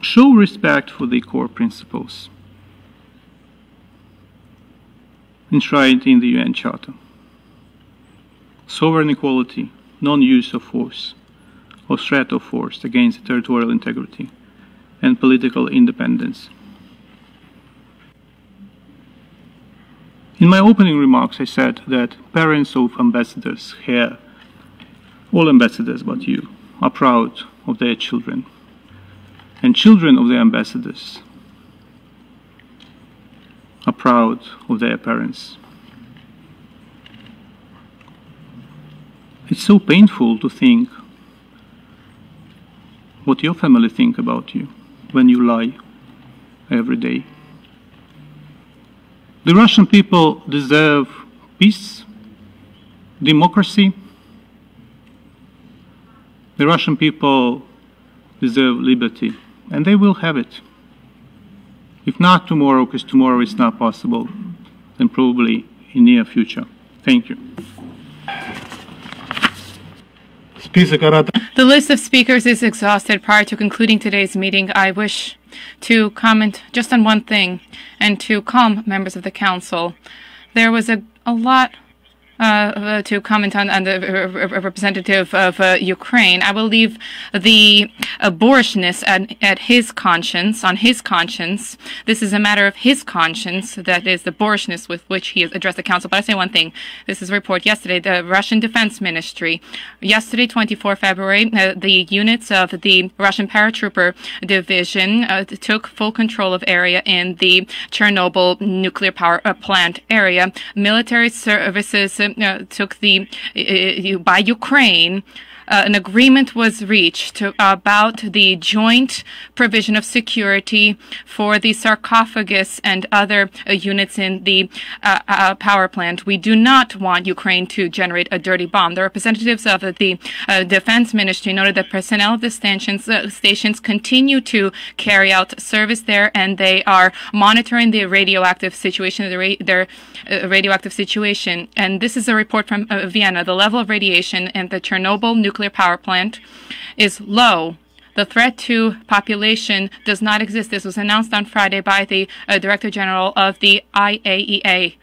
Show respect for the core principles enshrined in the UN Charter. Sovereign equality, non-use of force or threat of force against territorial integrity and political independence. In my opening remarks, I said that parents of ambassadors here, all ambassadors but you, are proud of their children. And children of the ambassadors are proud of their parents. It's so painful to think what your family think about you when you lie every day. The Russian people deserve peace, democracy. The Russian people deserve liberty, and they will have it. If not tomorrow, because tomorrow is not possible, then probably in near future. Thank you. The list of speakers is exhausted. Prior to concluding today's meeting, I wish to comment just on one thing and to calm members of the council. There was a, a lot uh, to comment on, on the representative of uh, Ukraine. I will leave the uh, boorishness at, at his conscience, on his conscience. This is a matter of his conscience, that is the boorishness with which he has addressed the council. But I say one thing. This is a report yesterday. The Russian Defense Ministry, yesterday, 24 February, uh, the units of the Russian paratrooper division uh, took full control of area in the Chernobyl nuclear power uh, plant area. Military services uh, took the uh, by Ukraine uh, an agreement was reached to, about the joint provision of security for the sarcophagus and other uh, units in the uh, uh power plant. We do not want Ukraine to generate a dirty bomb. The representatives of the uh, Defense Ministry noted that personnel of the stations, uh, stations continue to carry out service there, and they are monitoring the radioactive situation, the ra their radioactive situation. And this is a report from Vienna. The level of radiation in the Chernobyl nuclear nuclear power plant is low. The threat to population does not exist. This was announced on Friday by the uh, Director General of the IAEA.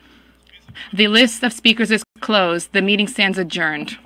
The list of speakers is closed. The meeting stands adjourned.